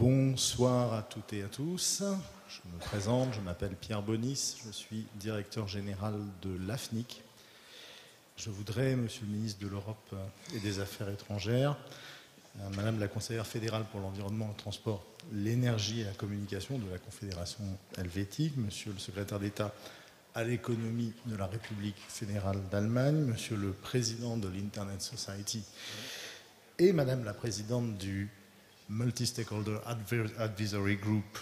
Bonsoir à toutes et à tous. Je me présente, je m'appelle Pierre Bonis, je suis directeur général de l'AFNIC. Je voudrais, Monsieur le ministre de l'Europe et des Affaires étrangères, euh, Madame la conseillère fédérale pour l'environnement, le transport, l'énergie et la communication de la Confédération helvétique, Monsieur le secrétaire d'État à l'économie de la République fédérale d'Allemagne, Monsieur le président de l'Internet Society et Madame la présidente du Multi-Stakeholder Advisory Group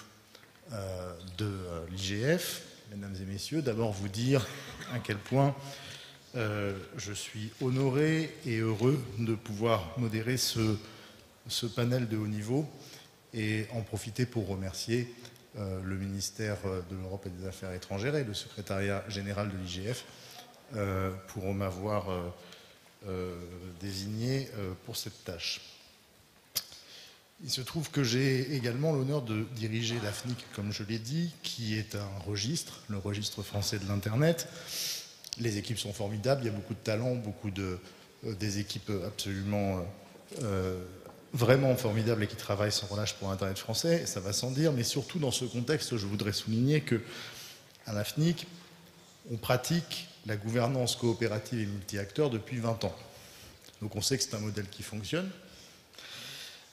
euh, de euh, l'IGF, mesdames et messieurs, d'abord vous dire à quel point euh, je suis honoré et heureux de pouvoir modérer ce, ce, panel de haut niveau et en profiter pour remercier le ministère de l'Europe et des Affaires étrangères et le secrétariat général de l'IGF pour m'avoir désigné pour cette tâche. Il se trouve que j'ai également l'honneur de diriger l'AFNIC, comme je l'ai dit, qui est un registre, le registre français de l'Internet. Les équipes sont formidables, il y a beaucoup de talents, beaucoup de, euh, des équipes absolument euh, vraiment formidables et qui travaillent sans relâche pour l'Internet français, ça va sans dire, mais surtout dans ce contexte, je voudrais souligner que à l'AFNIC, on pratique la gouvernance coopérative et multi-acteurs depuis 20 ans. Donc on sait que c'est un modèle qui fonctionne,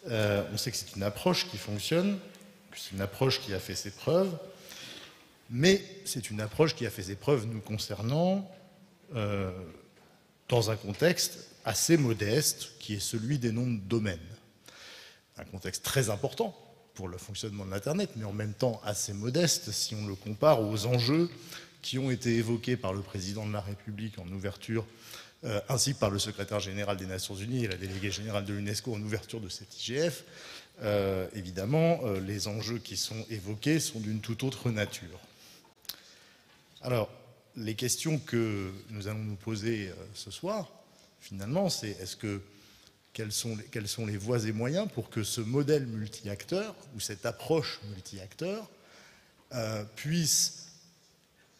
euh, on sait que c'est une approche qui fonctionne, que c'est une approche qui a fait ses preuves, mais c'est une approche qui a fait ses preuves nous concernant euh, dans un contexte assez modeste qui est celui des noms de domaines. Un contexte très important pour le fonctionnement de l'Internet, mais en même temps assez modeste si on le compare aux enjeux qui ont été évoqués par le président de la République en ouverture euh, ainsi par le secrétaire général des Nations Unies et la déléguée générale de l'UNESCO en ouverture de cet IGF, euh, évidemment, euh, les enjeux qui sont évoqués sont d'une toute autre nature. Alors, les questions que nous allons nous poser ce soir, finalement, c'est est-ce que quels sont, les, quels sont, les, voies et moyens pour que ce modèle multi-acteur ou cette approche multi-acteur puisse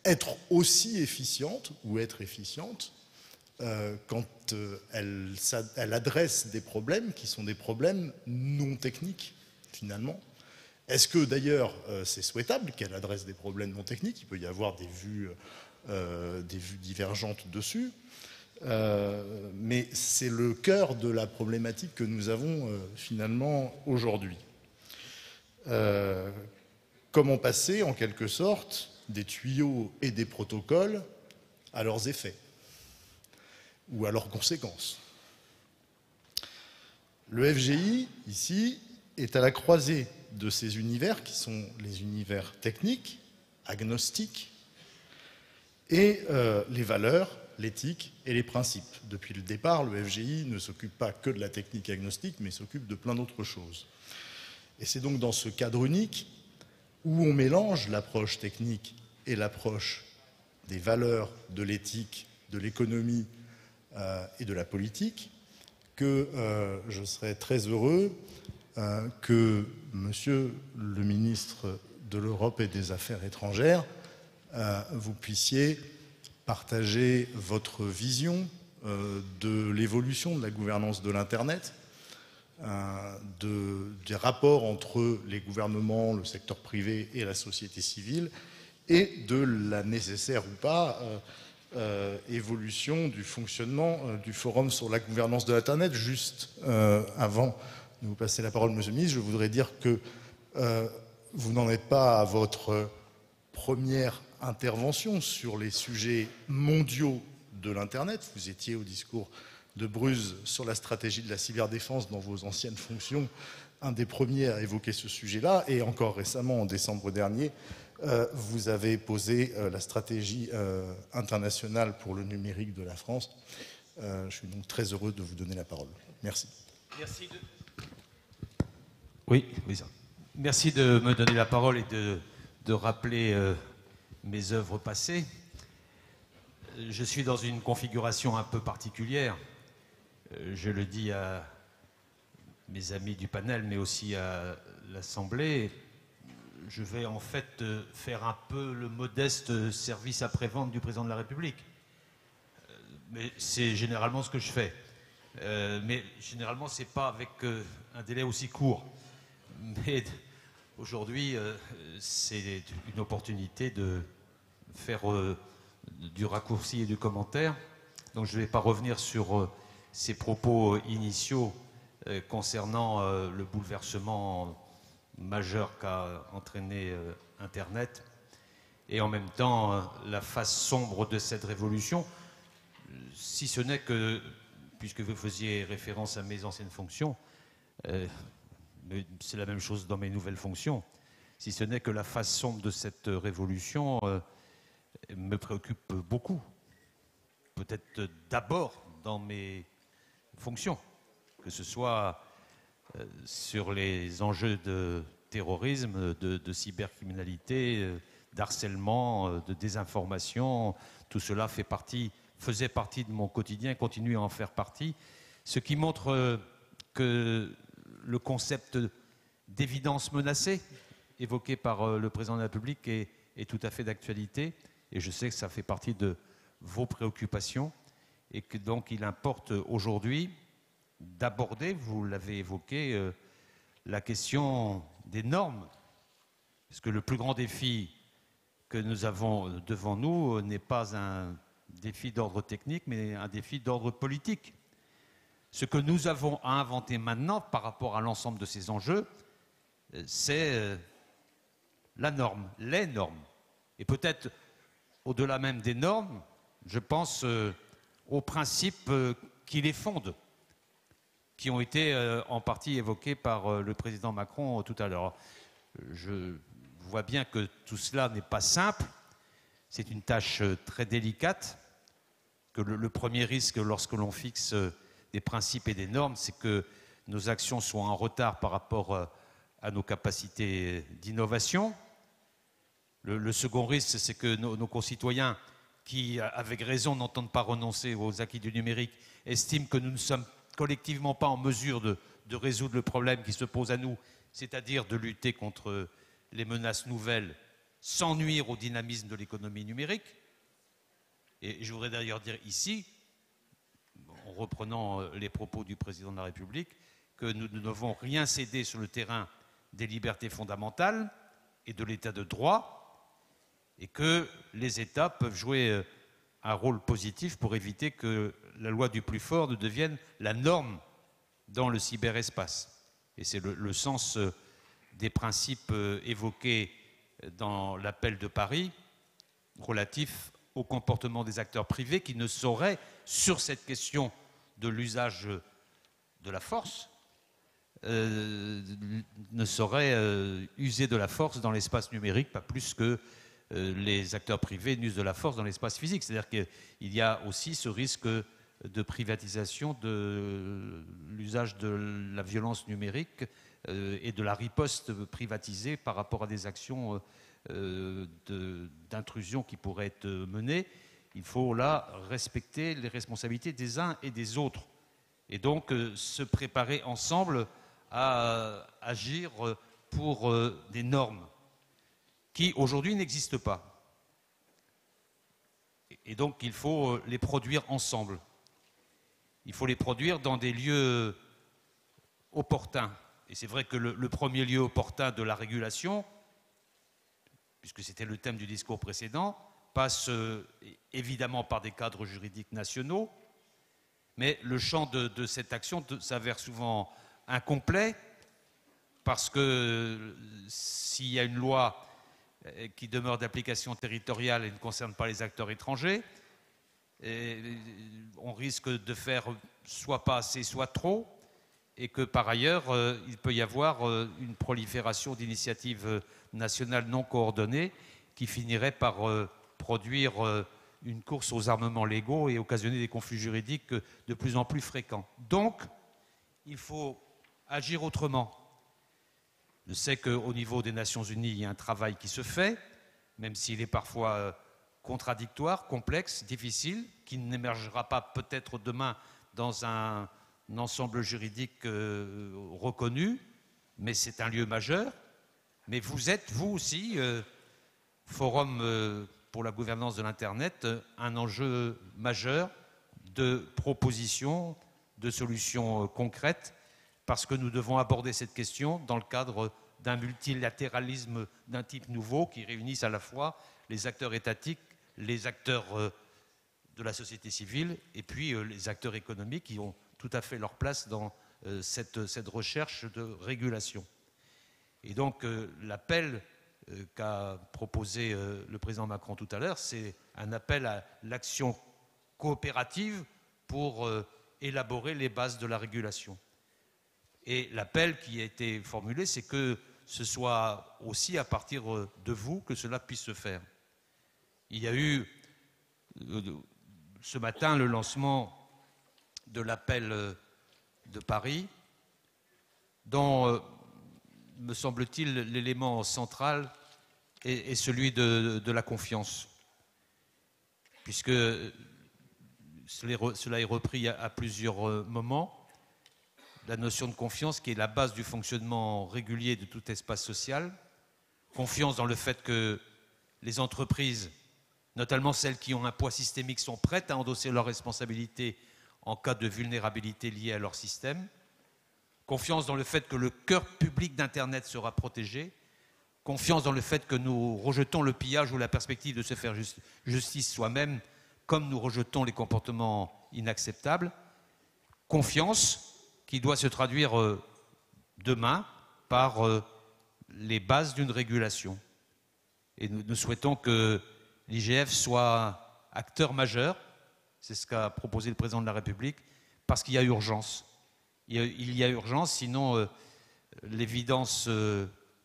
être aussi efficiente ou être efficiente euh, quand euh, elle, adresse des problèmes qui sont des problèmes non techniques, finalement. Est-ce que d'ailleurs euh, c'est souhaitable qu'elle adresse des problèmes non techniques? Il peut y avoir des vues, des vues divergentes dessus. mais c'est le cœur de la problématique que nous avons finalement aujourd'hui. comment passer en quelque sorte des tuyaux et des protocoles à leurs effets? Ou à leurs conséquences. Le FGI, ici, est à la croisée de ces univers qui sont les univers techniques, agnostiques, et euh, les valeurs, l'éthique et les principes. Depuis le départ, le FGI ne s'occupe pas que de la technique agnostique, mais s'occupe de plein d'autres choses. Et c'est donc dans ce cadre unique où on mélange l'approche technique et l'approche des valeurs, de l'éthique, de l'économie, et de la politique que euh, je serais très heureux euh, que Monsieur le ministre de l'Europe et des Affaires étrangères, vous puissiez partager votre vision de l'évolution de la gouvernance de l'Internet, des rapports entre les gouvernements, le secteur privé et la société civile, et de la nécessaire ou pas euh, évolution du fonctionnement euh, du forum sur la gouvernance de l'Internet. Juste euh, avant de vous passer la parole, Monsieur le ministre, je voudrais dire que vous n'en êtes pas à votre première intervention sur les sujets mondiaux de l'Internet. Vous étiez au discours de Bruce sur la stratégie de la cyberdéfense dans vos anciennes fonctions, un des premiers à évoquer ce sujet-là, et encore récemment, en décembre dernier, vous avez posé euh, la stratégie euh, internationale pour le numérique de la France. je suis donc très heureux de vous donner la parole. Merci. Merci de... Oui, oui. Merci de me donner la parole et de, de rappeler mes œuvres passées. Je suis dans une configuration un peu particulière. Je le dis à mes amis du panel, mais aussi à l'Assemblée je vais en fait euh, faire un peu le modeste service après-vente du président de la République. Euh, mais c'est généralement ce que je fais. Euh, mais généralement, ce n'est pas avec un délai aussi court. mais aujourd'hui, c'est une opportunité de faire du raccourci et du commentaire. Donc je ne vais pas revenir sur ces propos initiaux concernant le bouleversement majeur qu'a entraîné Internet. Et en même temps la face sombre de cette révolution, si ce n'est que, puisque vous faisiez référence à mes anciennes fonctions, euh, c'est la même chose dans mes nouvelles fonctions, si ce n'est que la face sombre de cette révolution euh, me préoccupe beaucoup, peut-être d'abord dans mes fonctions, que ce soit euh, sur les enjeux de terrorisme, de cybercriminalité, d'harcèlement, de désinformation, tout cela faisait partie de mon quotidien, continue à en faire partie, ce qui montre euh, que le concept d'évidence menacée évoqué par euh, le président de la République est, tout à fait d'actualité. Et je sais que ça fait partie de vos préoccupations et que donc il importe aujourd'hui d'aborder, vous l'avez évoqué, euh, la question des normes. Parce que le plus grand défi que nous avons devant nous n'est pas un défi d'ordre technique, mais un défi d'ordre politique. Ce que nous avons à inventer maintenant par rapport à l'ensemble de ces enjeux, euh, c'est euh, la norme, les normes. Et peut-être au-delà même des normes, je pense euh, aux principes qui les fondent, qui ont été en partie évoqués par le président Macron tout à l'heure. Je vois bien que tout cela n'est pas simple, c'est une tâche très délicate, que le, premier risque lorsque l'on fixe euh, des principes et des normes, c'est que nos actions soient en retard par rapport euh, à nos capacités d'innovation. Le, second risque, c'est que nos, concitoyens, qui, avec raison, n'entendent pas renoncer aux acquis du numérique, estiment que nous ne sommes collectivement pas en mesure de, résoudre le problème qui se pose à nous, c'est-à-dire de lutter contre les menaces nouvelles sans nuire au dynamisme de l'économie numérique. Et je voudrais d'ailleurs dire ici, en reprenant euh, les propos du président de la République, que nous ne devons rien céder sur le terrain des libertés fondamentales et de l'état de droit, et que les États peuvent jouer euh, un rôle positif pour éviter que la loi du plus fort ne devienne la norme dans le cyberespace. Et c'est le, sens euh, des principes évoqués dans l'appel de Paris relatif au comportement des acteurs privés qui ne sauraient, sur cette question de l'usage de la force, euh, ne sauraient euh, user de la force dans l'espace numérique, pas plus que euh, les acteurs privés n'usent de la force dans l'espace physique. C'est-à-dire qu'il y a aussi ce risque de privatisation de l'usage de la violence numérique et de la riposte privatisée par rapport à des actions euh, d'intrusion qui pourrait être menée, il faut là respecter les responsabilités des uns et des autres. Et donc euh, se préparer ensemble à agir pour euh, des normes qui aujourd'hui n'existent pas. Et donc il faut les produire ensemble. Il faut les produire dans des lieux opportuns. Et c'est vrai que le, premier lieu opportun de la régulation, puisque c'était le thème du discours précédent, passe euh, évidemment par des cadres juridiques nationaux, mais le champ de, cette action s'avère souvent incomplet, parce que euh, s'il y a une loi euh, qui demeure d'application territoriale et ne concerne pas les acteurs étrangers, on risque de faire soit pas assez, soit trop, et que par ailleurs, il peut y avoir une prolifération d'initiatives nationale non coordonnée qui finirait par euh, produire euh, une course aux armements légaux et occasionner des conflits juridiques de plus en plus fréquents. Donc, il faut agir autrement. Je sais qu'au niveau des Nations Unies, il y a un travail qui se fait, même s'il est parfois euh, contradictoire, complexe, difficile, qui n'émergera pas peut-être demain dans un, ensemble juridique reconnu, mais c'est un lieu majeur. Mais vous êtes, vous aussi, euh, Forum euh, pour la gouvernance de l'Internet, euh, un enjeu majeur de propositions, de solutions concrètes, parce que nous devons aborder cette question dans le cadre d'un multilatéralisme d'un type nouveau qui réunisse à la fois les acteurs étatiques, les acteurs euh, de la société civile et puis euh, les acteurs économiques qui ont tout à fait leur place dans euh, cette, cette, recherche de régulation. Et donc l'appel qu'a proposé le président Macron tout à l'heure, c'est un appel à l'action coopérative pour élaborer les bases de la régulation. Et l'appel qui a été formulé, c'est que ce soit aussi à partir de vous que cela puisse se faire. Il y a eu euh, ce matin le lancement de l'appel euh, de Paris, dont, euh, me semble-t-il, l'élément central est, celui de, la confiance, puisque cela est repris à plusieurs moments la notion de confiance qui est la base du fonctionnement régulier de tout espace social. Confiance dans le fait que les entreprises, notamment celles qui ont un poids systémique, sont prêtes à endosser leurs responsabilités en cas de vulnérabilité liée à leur système. Confiance dans le fait que le cœur public d'Internet sera protégé. Confiance dans le fait que nous rejetons le pillage ou la perspective de se faire justice soi-même, comme nous rejetons les comportements inacceptables. Confiance qui doit se traduire euh, demain par euh, les bases d'une régulation. Et nous, souhaitons que l'IGF soit acteur majeur, c'est ce qu'a proposé le président de la République, parce qu'il y a urgence. Il y a, urgence, sinon euh, l'évidence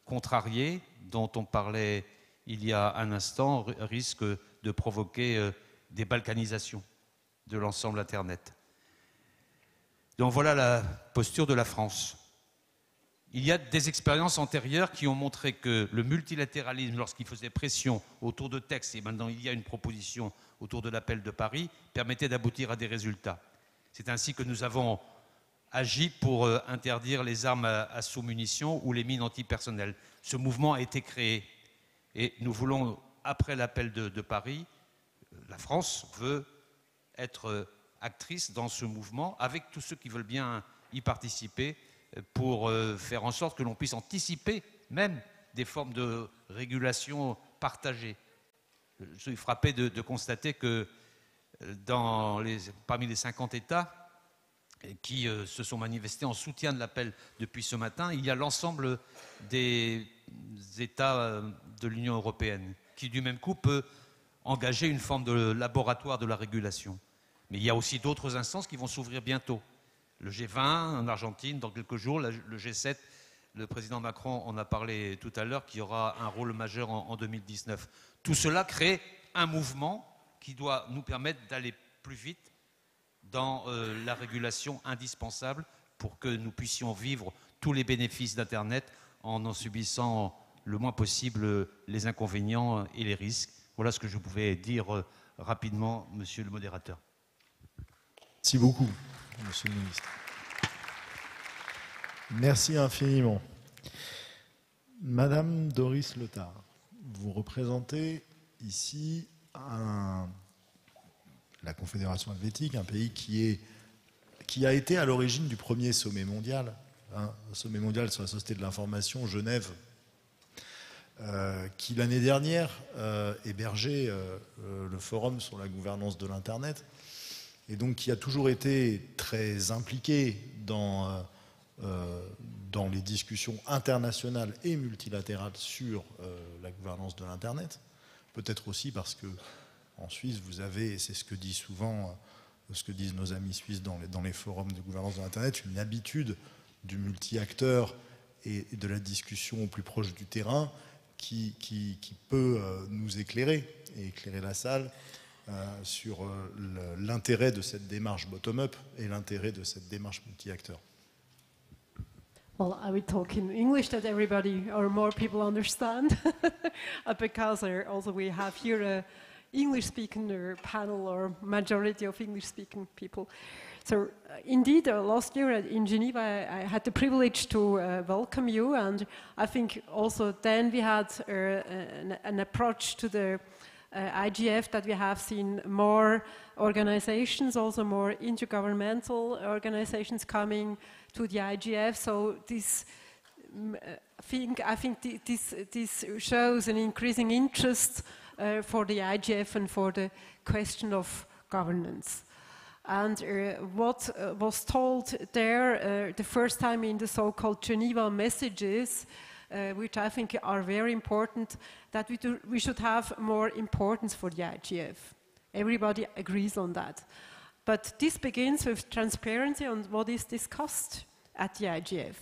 contrariée dont on parlait il y a un instant risque de provoquer des balkanisations de l'ensemble Internet. Donc voilà la posture de la France. Il y a des expériences antérieures qui ont montré que le multilatéralisme, lorsqu'il faisait pression autour de textes, et maintenant il y a une proposition autour de l'appel de Paris, permettait d'aboutir à des résultats. C'est ainsi que nous avons agi pour euh, interdire les armes à sous-munitions ou les mines antipersonnelles. Ce mouvement a été créé et nous voulons, après l'appel de, de Paris, la France veut être actrice dans ce mouvement, avec tous ceux qui veulent bien y participer, euh, pour euh, faire en sorte que l'on puisse anticiper même des formes de régulation partagées. Je suis frappé de, constater que euh, parmi les 50 États qui se sont manifestés en soutien de l'appel depuis ce matin, il y a l'ensemble des États de l'Union européenne qui, du même coup, peut engager une forme de laboratoire de la régulation. Mais il y a aussi d'autres instances qui vont s'ouvrir bientôt. Le G20 en Argentine dans quelques jours, le G7, le président Macron en a parlé tout à l'heure, qui aura un rôle majeur en, 2019. Tout cela crée un mouvement qui doit nous permettre d'aller plus vite dans euh, la régulation indispensable pour que nous puissions vivre tous les bénéfices d'Internet en en subissant le moins possible les inconvénients et les risques. Voilà ce que je pouvais dire euh, rapidement, monsieur le modérateur. Merci beaucoup, Monsieur le ministre. Merci infiniment. Madame Doris Letard, vous représentez ici la Confédération helvétique, un pays qui, est, qui a été à l'origine du premier sommet mondial, hein, sommet mondial sur la société de l'information, Genève, euh, qui l'année dernière euh, hébergeait euh, le forum sur la gouvernance de l'Internet et donc qui a toujours été très impliqué dans, euh, euh, dans les discussions internationales et multilatérales sur euh, la gouvernance de l'Internet. Peut-être aussi parce que en Suisse, vous avez, et c'est ce que disent souvent, ce que disent nos amis suisses dans les, forums de gouvernance de l'Internet, une habitude du multi-acteur et, de la discussion au plus proche du terrain qui, qui, peut nous éclairer et éclairer la salle sur euh, l'intérêt de cette démarche bottom-up et l'intérêt de cette démarche multi-acteur. Well, I will talk in English that everybody or more people understand, because also we have here a English-speaking uh, panel or majority of English-speaking people. So, uh, indeed, uh, last year in Geneva, I, I, had the privilege to uh, welcome you, and I think also then we had uh, an, an, approach to the IGF that we have seen more organizations, also more intergovernmental organizations coming to the IGF. So this think, I think this, this shows an increasing interest uh, for the IGF and for the question of governance. And uh, what uh, was told there uh, the first time in the so-called Geneva messages, uh, which I think are very important, that we, do, we should have more importance for the IGF. Everybody agrees on that. But this begins with transparency on what is discussed at the IGF.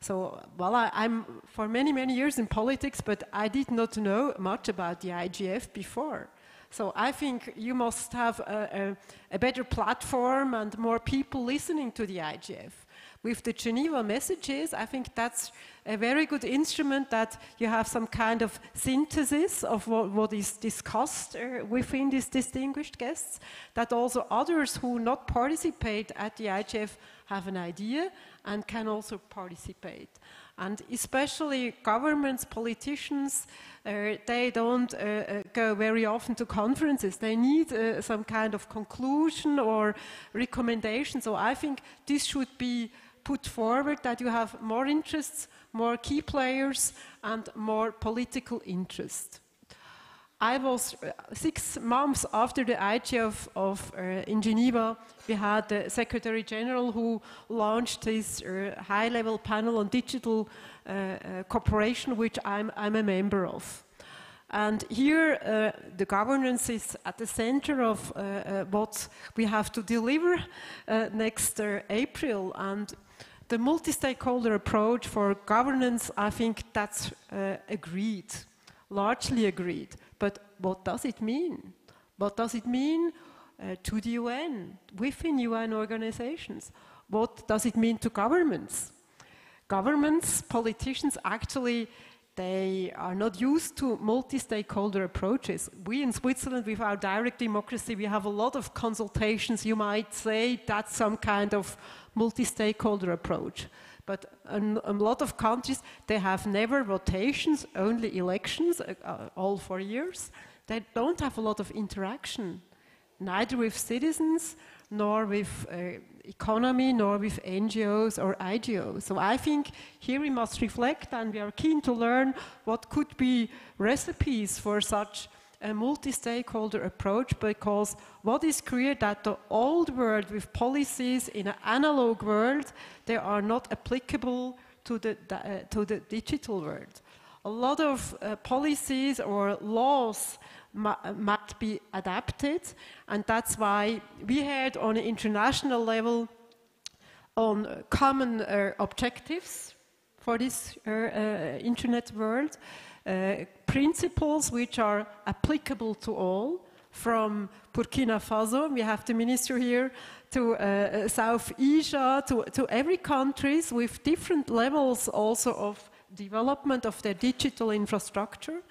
So, well, I, am for many, many years in politics, but I did not know much about the IGF before. So I think you must have a, a, a better platform and more people listening to the IGF with the Geneva messages, I think that's a very good instrument that you have some kind of synthesis of what, what is discussed uh, within these distinguished guests, that also others who not participate at the IGF have an idea and can also participate. And especially governments, politicians, uh, they don't uh, uh, go very often to conferences. They need uh, some kind of conclusion or recommendation. So I think this should be put forward that you have more interests, more key players, and more political interest. I was uh, six months after the IGF of, uh, in Geneva, we had the Secretary General who launched this uh, high level panel on digital uh, uh, cooperation, which I'm, I'm, a member of. And here, uh, the governance is at the center of what we have to deliver next April. And the multi-stakeholder approach for governance, I think that's uh, agreed, largely agreed. But what does it mean? What does it mean uh, to the UN, within UN organizations? What does it mean to governments? Governments, politicians actually they are not used to multi-stakeholder approaches. We in Switzerland, with our direct democracy, we have a lot of consultations. You might say that's some kind of multi-stakeholder approach. But in a lot of countries, they have never votations, only elections, uh, uh, all four years. They don't have a lot of interaction, neither with citizens, nor with uh, economy, nor with NGOs or IGOs. So I think here we must reflect and we are keen to learn what could be recipes for such a multi-stakeholder approach because what is clear that the old world with policies in an analog world, they are not applicable to the, uh, to the digital world. A lot of uh, policies or laws might be adapted and that's why we had on an international level on common uh, objectives for this uh, uh, internet world uh, principles which are applicable to all, from Burkina Faso, we have the minister here, to uh, uh, South Asia, to, to every countries with different levels also of development of their digital infrastructure.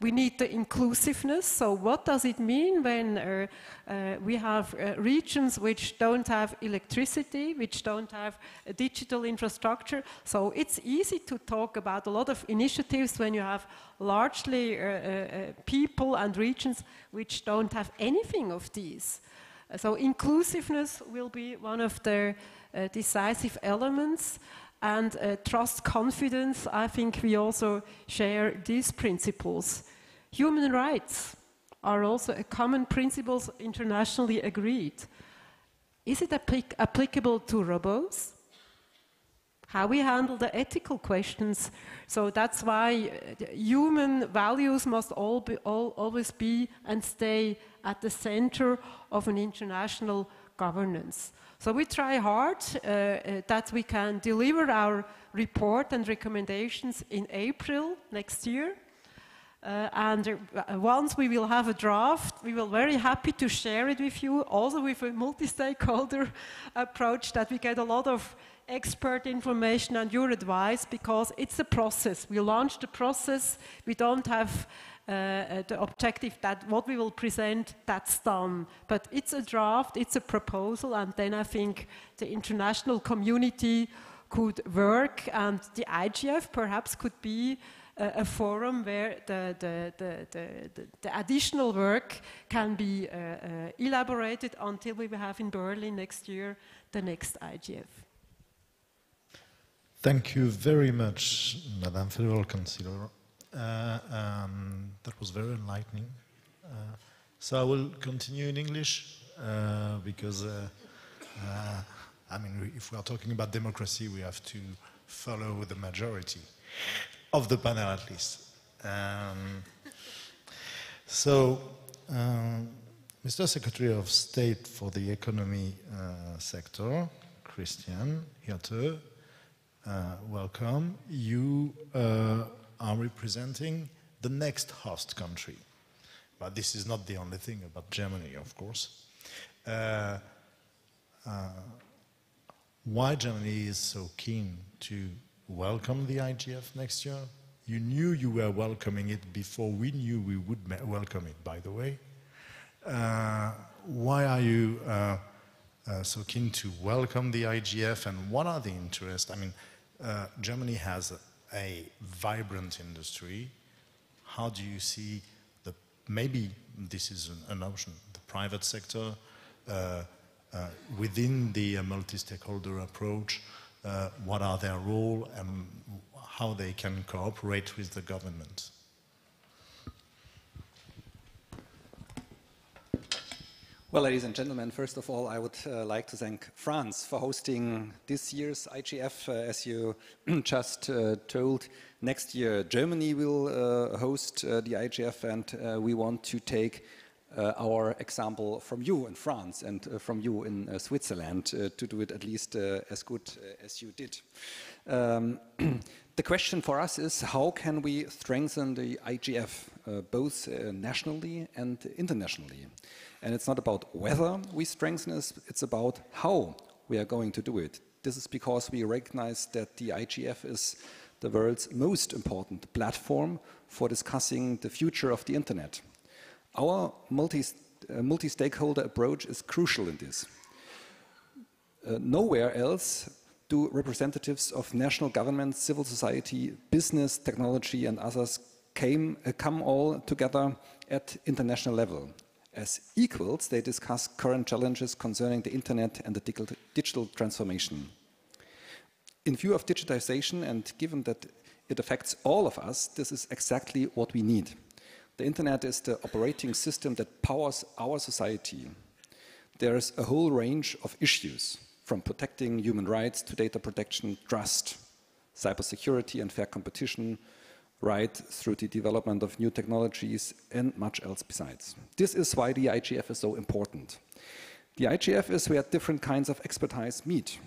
We need the inclusiveness. So, what does it mean when uh, uh, we have uh, regions which don't have electricity, which don't have digital infrastructure? So, it's easy to talk about a lot of initiatives when you have largely uh, uh, people and regions which don't have anything of these. So, inclusiveness will be one of the uh, decisive elements and uh, trust confidence, I think we also share these principles. Human rights are also a common principles internationally agreed. Is it applic applicable to robots? How we handle the ethical questions. So that's why uh, human values must all be, all, always be and stay at the center of an international governance. So we try hard uh, uh, that we can deliver our report and recommendations in April next year. Uh, and uh, once we will have a draft, we will very happy to share it with you, also with a multi-stakeholder approach that we get a lot of expert information and your advice because it's a process. We launched the process. We don't have uh, uh, the objective that what we will present, that's done. But it's a draft, it's a proposal, and then I think the international community could work, and the IGF perhaps could be a, forum where the, the, the, the, additional work can be uh, uh, elaborated until we have in Berlin next year the next IGF. Thank you very much, Madame Federal Councillor. Uh, um, that was very enlightening. Uh, so I will continue in English uh, because, uh, I mean, if we are talking about democracy, we have to follow the majority of the panel at least. Um, so, um, Mr. Secretary of State for the Economy uh, Sector, Christian Hirte, uh, welcome. You uh, are representing the next host country. But this is not the only thing about Germany, of course. Uh, uh why Germany is so keen to welcome the IGF next year? You knew you were welcoming it before we knew we would welcome it, by the way. Uh, why are you uh, uh, so keen to welcome the IGF and what are the interests? I mean, uh, Germany has a, a, vibrant industry. How do you see the, maybe this is an, an option, the private sector uh, uh, within the multi-stakeholder approach, what are their role and how they can cooperate with the government? Well, ladies and gentlemen, first of all, I would uh, like to thank France for hosting this year's IGF. Uh, as you just uh, told, next year Germany will uh, host uh, the IGF, and uh, we want to take Uh, our example from you in France and uh, from you in uh, Switzerland to do it at least as good as you did. Um, the question for us is how can we strengthen the IGF, both nationally and internationally? And it's not about whether we strengthen it, it's about how we are going to do it. This is because we recognize that the IGF is the world's most important platform for discussing the future of the internet. Our multi, uh, multi-stakeholder approach is crucial in this. Uh, nowhere else do representatives of national governments, civil society, business, technology and others came, uh, come all together at international level. As equals, they discuss current challenges concerning the internet and the digital transformation. In view of digitization and given that it affects all of us, this is exactly what we need. The internet is the operating system that powers our society. There is a whole range of issues, from protecting human rights to data protection, trust, cybersecurity and fair competition, right through the development of new technologies and much else besides. This is why the IGF is so important. The IGF is where different kinds of expertise meet.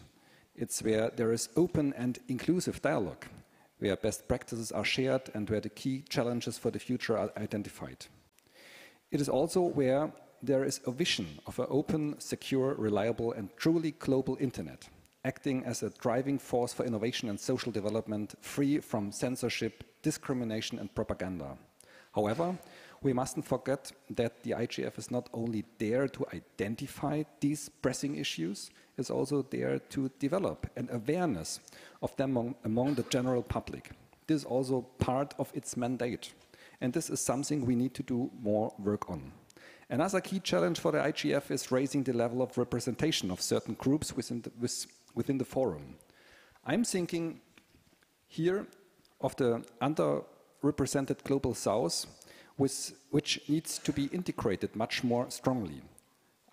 It's where there is open and inclusive dialogue, where best practices are shared and where the key challenges for the future are identified. It is also where there is a vision of an open, secure, reliable and truly global internet, acting as a driving force for innovation and social development, free from censorship, discrimination and propaganda. However, we mustn't forget that the IGF is not only there to identify these pressing issues, it's also there to develop an awareness of them among, among the general public. This is also part of its mandate. And this is something we need to do more work on. Another key challenge for the IGF is raising the level of representation of certain groups within the, within the forum. I'm thinking here of the underrepresented global south, with, which needs to be integrated much more strongly.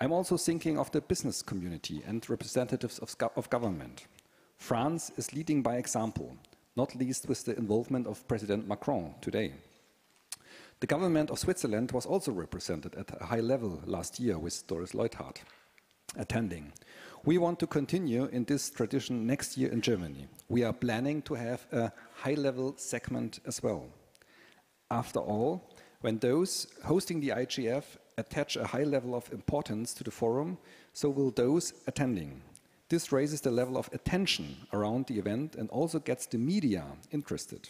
I'm also thinking of the business community and representatives of, of government. France is leading by example, not least with the involvement of President Macron today. The government of Switzerland was also represented at a high level last year with Doris Leuthard attending. We want to continue in this tradition next year in Germany. We are planning to have a high-level segment as well. After all, when those hosting the IGF attach a high level of importance to the forum, so will those attending. This raises the level of attention around the event and also gets the media interested.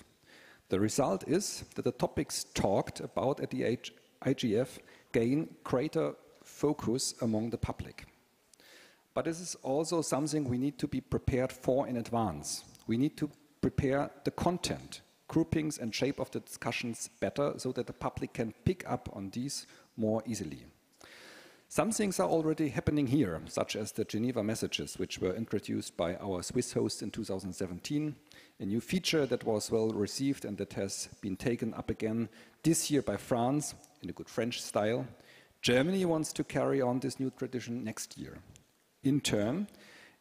The result is that the topics talked about at the IGF gain greater focus among the public. But this is also something we need to be prepared for in advance. We need to prepare the content, groupings and shape of the discussions better so that the public can pick up on these more easily. Some things are already happening here, such as the Geneva messages, which were introduced by our Swiss host in 2017, a new feature that was well received and that has been taken up again this year by France in a good French style. Germany wants to carry on this new tradition next year. In turn,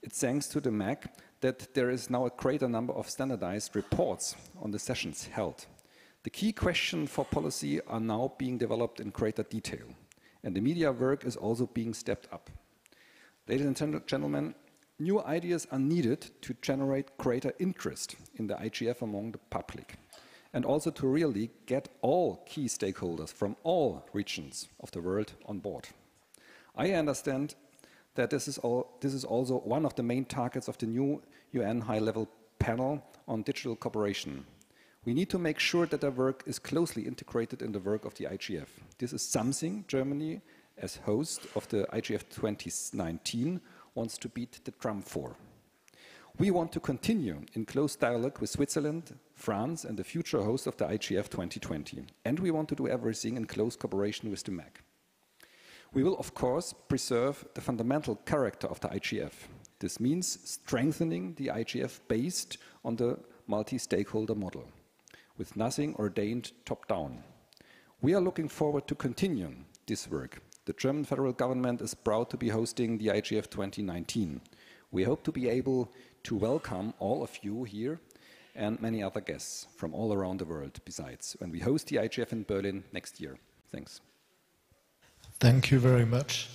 it's thanks to the MAG that there is now a greater number of standardized reports on the sessions held. The key questions for policy are now being developed in greater detail and the media work is also being stepped up. Ladies and gentlemen, new ideas are needed to generate greater interest in the IGF among the public and also to really get all key stakeholders from all regions of the world on board. I understand that this is, all, this is also one of the main targets of the new UN high-level panel on digital cooperation we need to make sure that our work is closely integrated in the work of the IGF. This is something Germany, as host of the IGF 2019, wants to beat the drum for. We want to continue in close dialogue with Switzerland, France, and the future host of the IGF 2020. And we want to do everything in close cooperation with the MAG. We will, of course, preserve the fundamental character of the IGF. This means strengthening the IGF based on the multi-stakeholder model with nothing ordained top down. We are looking forward to continuing this work. The German federal government is proud to be hosting the IGF 2019. We hope to be able to welcome all of you here and many other guests from all around the world besides when we host the IGF in Berlin next year. Thanks. Thank you very much.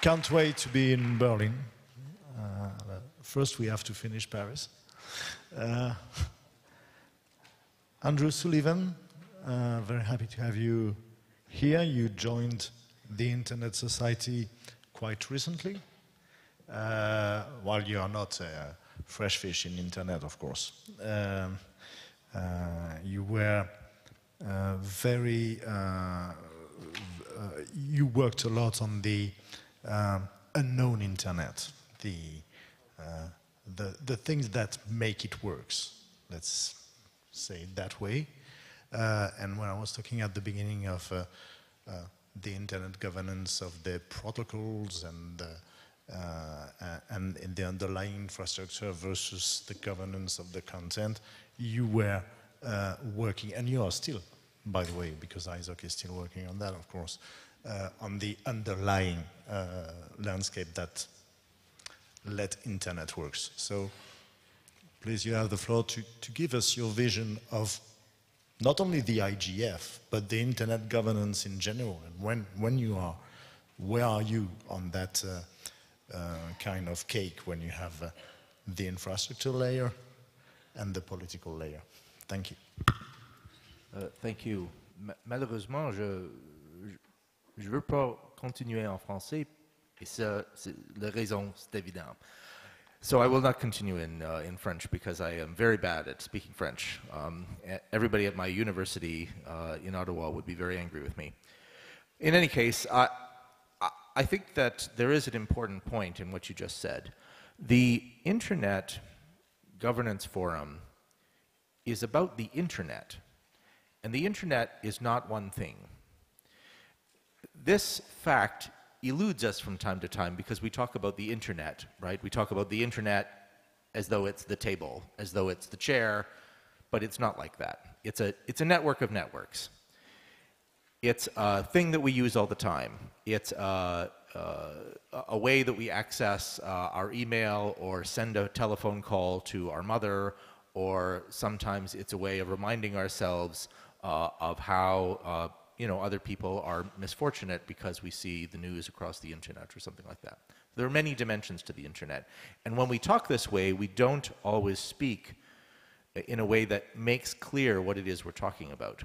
Can't wait to be in Berlin. Uh, First, we have to finish Paris. Uh, Andrew Sullivan, uh, very happy to have you here. You joined the Internet Society quite recently. Uh, while you are not a fresh fish in Internet, of course. Um, uh, you were very, uh, you worked a lot on the um, unknown Internet, the uh, the, the things that make it works, let's say it that way. Uh, and when I was talking at the beginning of uh, the internet governance of the protocols and uh, and in the underlying infrastructure versus the governance of the content, you were uh, working, and you are still, by the way, because ISOC is still working on that, of course, uh, on the underlying landscape that let internet works. So please, you have the floor to, to give us your vision of not only the IGF, but the internet governance in general. And when, when you are, where are you on that uh, uh, kind of cake when you have uh, the infrastructure layer and the political layer? Thank you. Uh, thank you. Malheureusement, je ne veux pas continuer en français Et ça, la raison, c'est évident. So I will not continue in, uh, in French because I am very bad at speaking French. Um, everybody at my university uh, in Ottawa would be very angry with me. In any case, I, I think that there is an important point in what you just said. The Internet Governance Forum is about the Internet, and the Internet is not one thing. This fact eludes us from time to time because we talk about the internet, right? We talk about the internet as though it's the table, as though it's the chair, but it's not like that. It's a, it's a network of networks. It's a thing that we use all the time. It's a, a, a way that we access uh, our email or send a telephone call to our mother, or sometimes it's a way of reminding ourselves uh, of how uh, you know, other people are misfortunate because we see the news across the internet or something like that. There are many dimensions to the internet. And when we talk this way, we don't always speak in a way that makes clear what it is we're talking about.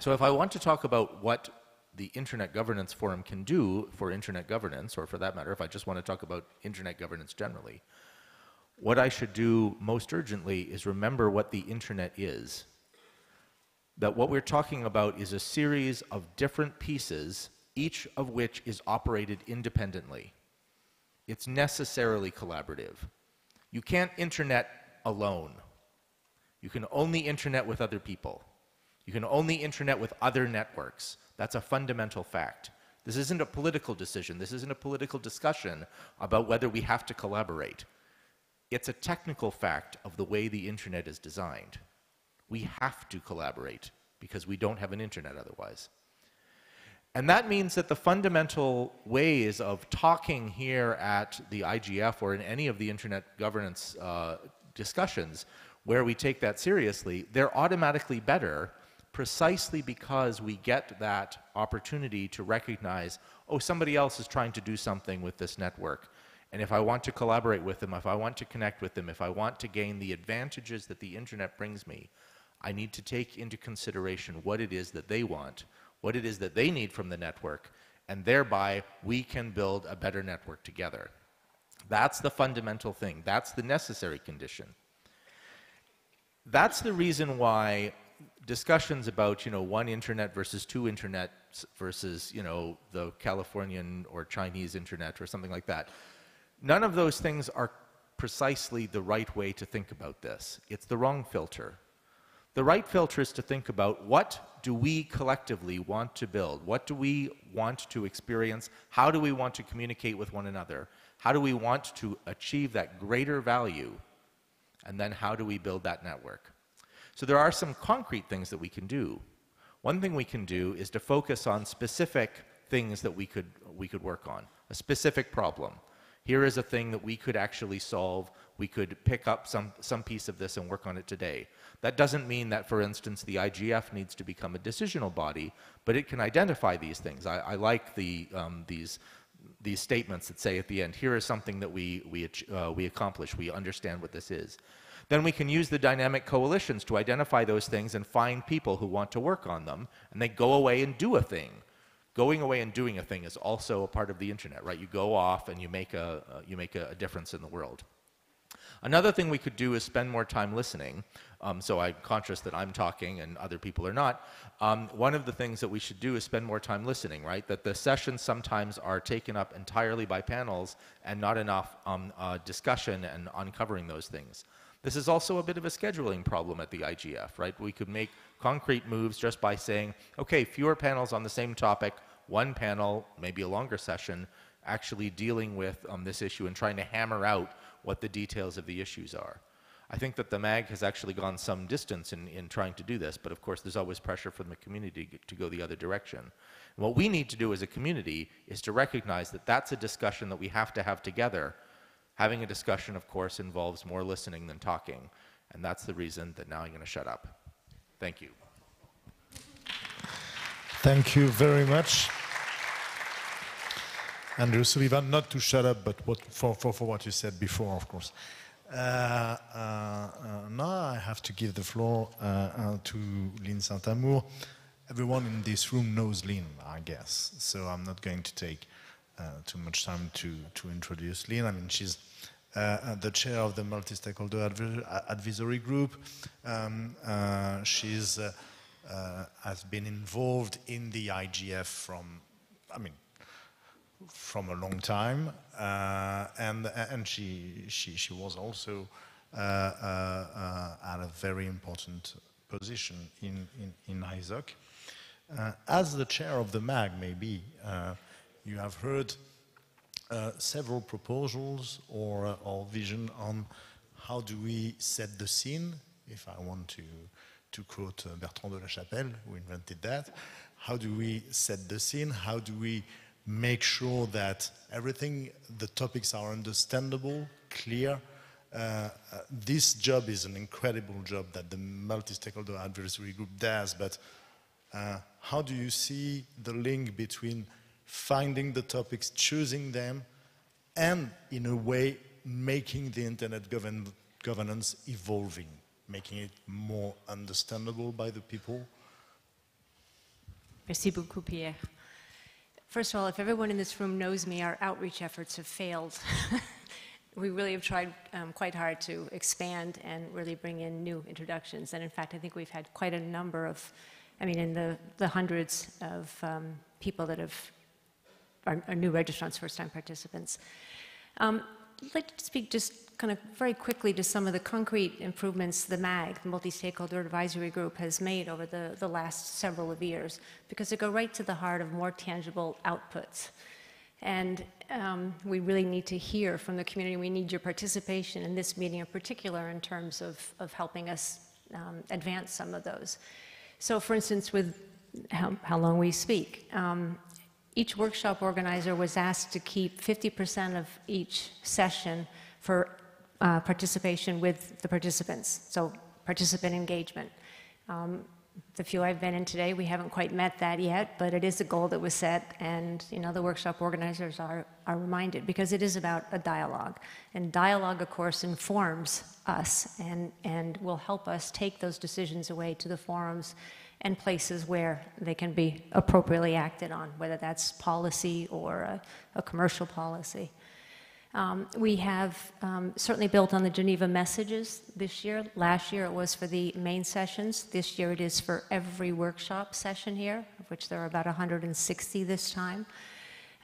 So if I want to talk about what the Internet Governance Forum can do for Internet governance, or for that matter, if I just want to talk about Internet governance generally, what I should do most urgently is remember what the Internet is that what we're talking about is a series of different pieces, each of which is operated independently. It's necessarily collaborative. You can't internet alone. You can only internet with other people. You can only internet with other networks. That's a fundamental fact. This isn't a political decision. This isn't a political discussion about whether we have to collaborate. It's a technical fact of the way the internet is designed. We have to collaborate because we don't have an internet otherwise. And that means that the fundamental ways of talking here at the IGF or in any of the internet governance uh, discussions where we take that seriously, they're automatically better precisely because we get that opportunity to recognize, oh, somebody else is trying to do something with this network. And if I want to collaborate with them, if I want to connect with them, if I want to gain the advantages that the internet brings me, I need to take into consideration what it is that they want what it is that they need from the network, and thereby we can build a better network together. That's the fundamental thing. That's the necessary condition. That's the reason why discussions about, you know, one internet versus two internet versus, you know, the Californian or Chinese internet or something like that. None of those things are precisely the right way to think about this. It's the wrong filter. The right filter is to think about what do we collectively want to build? What do we want to experience? How do we want to communicate with one another? How do we want to achieve that greater value? And then how do we build that network? So there are some concrete things that we can do. One thing we can do is to focus on specific things that we could, we could work on, a specific problem. Here is a thing that we could actually solve. We could pick up some, some piece of this and work on it today. That doesn't mean that, for instance, the IGF needs to become a decisional body, but it can identify these things. I, I like the, um, these, these statements that say at the end, here is something that we, we, uh, we accomplish, we understand what this is. Then we can use the dynamic coalitions to identify those things and find people who want to work on them, and they go away and do a thing. Going away and doing a thing is also a part of the internet, right? You go off and you make a, uh, you make a, a difference in the world. Another thing we could do is spend more time listening. Um, so I'm conscious that I'm talking and other people are not. Um, one of the things that we should do is spend more time listening, right? That the sessions sometimes are taken up entirely by panels and not enough um, uh, discussion and uncovering those things. This is also a bit of a scheduling problem at the IGF, right? We could make concrete moves just by saying, okay, fewer panels on the same topic, one panel, maybe a longer session, actually dealing with um, this issue and trying to hammer out what the details of the issues are. I think that the MAG has actually gone some distance in, in trying to do this, but of course there's always pressure from the community to go the other direction. And what we need to do as a community is to recognize that that's a discussion that we have to have together. Having a discussion, of course, involves more listening than talking, and that's the reason that now I'm going to shut up. Thank you. Thank you very much. Andrew Sullivan, not to shut up, but what, for, for, for what you said before, of course. Uh, uh, uh, now I have to give the floor uh, uh, to Lynn Saint-Amour. Everyone in this room knows Lynn, I guess, so I'm not going to take uh, too much time to, to introduce Lynn. I mean, she's the chair of the multi-stakeholder advisory group. Um, she's has been involved in the IGF from, I mean, from a long time, uh, and and she she she was also uh, uh, at a very important position in in, in ISOC. as the chair of the MAG, maybe you have heard several proposals or or vision on how do we set the scene. If I want to to quote Bertrand de la Chapelle, who invented that, how do we set the scene? How do we make sure that everything, the topics are understandable, clear. Uh, uh, this job is an incredible job that the multi-stakeholder advisory group does, but uh, how do you see the link between finding the topics, choosing them, and in a way making the internet govern governance evolving, making it more understandable by the people? Merci beaucoup, Pierre. First of all, if everyone in this room knows me, our outreach efforts have failed. we really have tried um, quite hard to expand and really bring in new introductions. And in fact, I think we've had quite a number of, I mean, in the, the hundreds of um, people that have, are, are, new registrants, first time participants. Um, I'd like to speak just kind of very quickly to some of the concrete improvements the MAG, the Multi-Stakeholder Advisory Group, has made over the, the last several of years, because they go right to the heart of more tangible outputs. And um, we really need to hear from the community. We need your participation in this meeting in particular in terms of, of helping us um, advance some of those. So, for instance, with how, how long we speak, um, each workshop organizer was asked to keep 50% of each session for uh, participation with the participants, so participant engagement. Um, the few I've been in today, we haven't quite met that yet, but it is a goal that was set, and you know the workshop organizers are, are reminded because it is about a dialogue, and dialogue, of course, informs us and and will help us take those decisions away to the forums and places where they can be appropriately acted on, whether that's policy or a, a commercial policy. Um, we have um, certainly built on the Geneva messages this year. Last year it was for the main sessions. This year it is for every workshop session here, of which there are about 160 this time.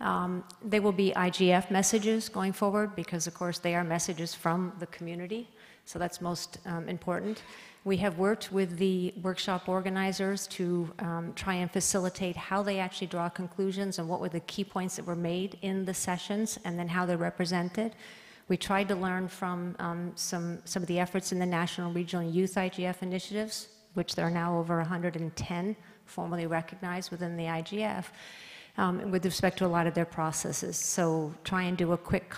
Um, they will be IGF messages going forward because, of course, they are messages from the community. So that's most um, important. We have worked with the workshop organizers to um, try and facilitate how they actually draw conclusions and what were the key points that were made in the sessions and then how they're represented. We tried to learn from um, some, some of the efforts in the National, Regional, Youth IGF initiatives, which there are now over 110 formally recognized within the IGF, um, with respect to a lot of their processes. So try and do a quick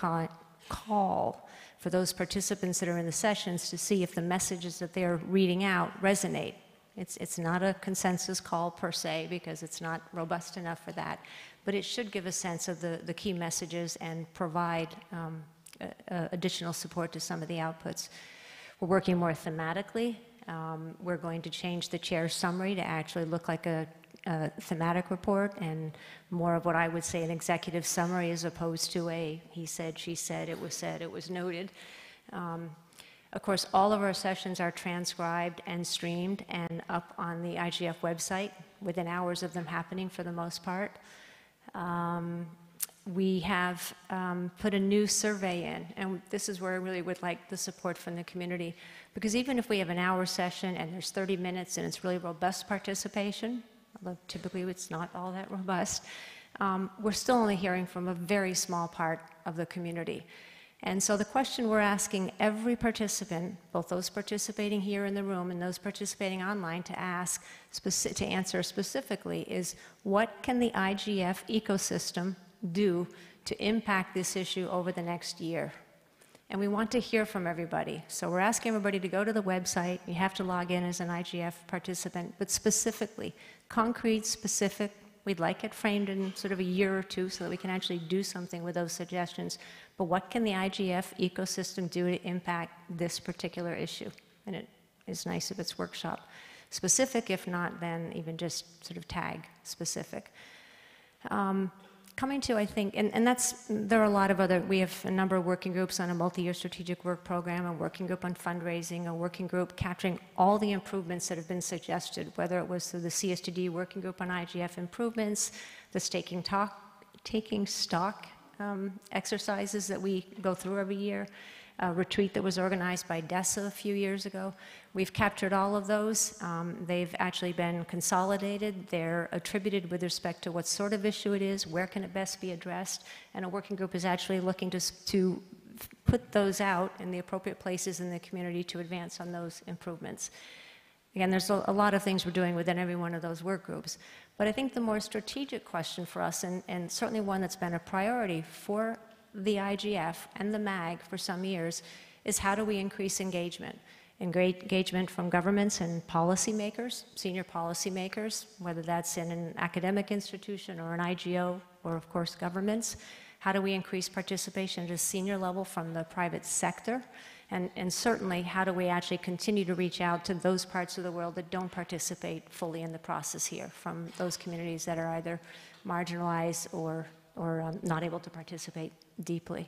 call for those participants that are in the sessions to see if the messages that they're reading out resonate. It's, it's not a consensus call per se because it's not robust enough for that, but it should give a sense of the, the key messages and provide um, additional support to some of the outputs. We're working more thematically. Um, we're going to change the chair summary to actually look like a a thematic report and more of what I would say an executive summary as opposed to a he said, she said, it was said, it was noted. Um, of course, all of our sessions are transcribed and streamed and up on the IGF website within hours of them happening for the most part. Um, we have um, put a new survey in, and this is where I really would like the support from the community. Because even if we have an hour session and there's 30 minutes and it's really robust participation, typically it's not all that robust, um, we're still only hearing from a very small part of the community. And so the question we're asking every participant, both those participating here in the room and those participating online, to ask, to answer specifically is what can the IGF ecosystem do to impact this issue over the next year? And we want to hear from everybody. So we're asking everybody to go to the website. You have to log in as an IGF participant, but specifically, concrete, specific. We'd like it framed in sort of a year or two so that we can actually do something with those suggestions. But what can the IGF ecosystem do to impact this particular issue? And it is nice if it's workshop specific. If not, then even just sort of tag specific. Um, coming to, I think, and, and that's, there are a lot of other, we have a number of working groups on a multi-year strategic work program, a working group on fundraising, a working group capturing all the improvements that have been suggested, whether it was through the CSTD working group on IGF improvements, the staking, talk, taking stock um, exercises that we go through every year, a retreat that was organized by DESA a few years ago. We've captured all of those. Um, they've actually been consolidated. They're attributed with respect to what sort of issue it is, where can it best be addressed, and a working group is actually looking to, to put those out in the appropriate places in the community to advance on those improvements. Again, there's a, a lot of things we're doing within every one of those work groups. But I think the more strategic question for us, and, and certainly one that's been a priority for the IGF and the MAG for some years is how do we increase engagement? Engagement from governments and policymakers, senior policymakers, whether that's in an academic institution or an IGO or, of course, governments. How do we increase participation at a senior level from the private sector? And, and, certainly, how do we actually continue to reach out to those parts of the world that don't participate fully in the process here, from those communities that are either marginalized or or um, not able to participate deeply?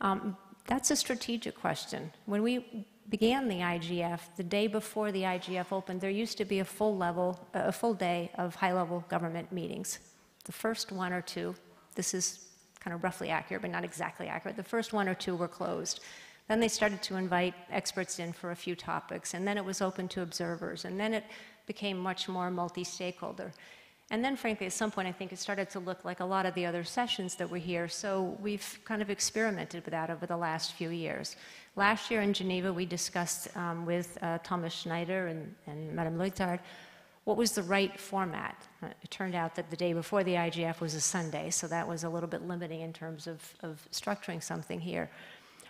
Um, that's a strategic question. When we began the IGF, the day before the IGF opened, there used to be a full level, a full day of high-level government meetings. The first one or two, this is kind of roughly accurate, but not exactly accurate. The first one or two were closed. Then they started to invite experts in for a few topics, and then it was open to observers, and then it became much more multi stakeholder. And then, frankly, at some point, I think it started to look like a lot of the other sessions that were here. So we've kind of experimented with that over the last few years. Last year in Geneva, we discussed um, with uh, Thomas Schneider and, and Madame Leuthard what was the right format. Uh, it turned out that the day before the IGF was a Sunday, so that was a little bit limiting in terms of, of structuring something here.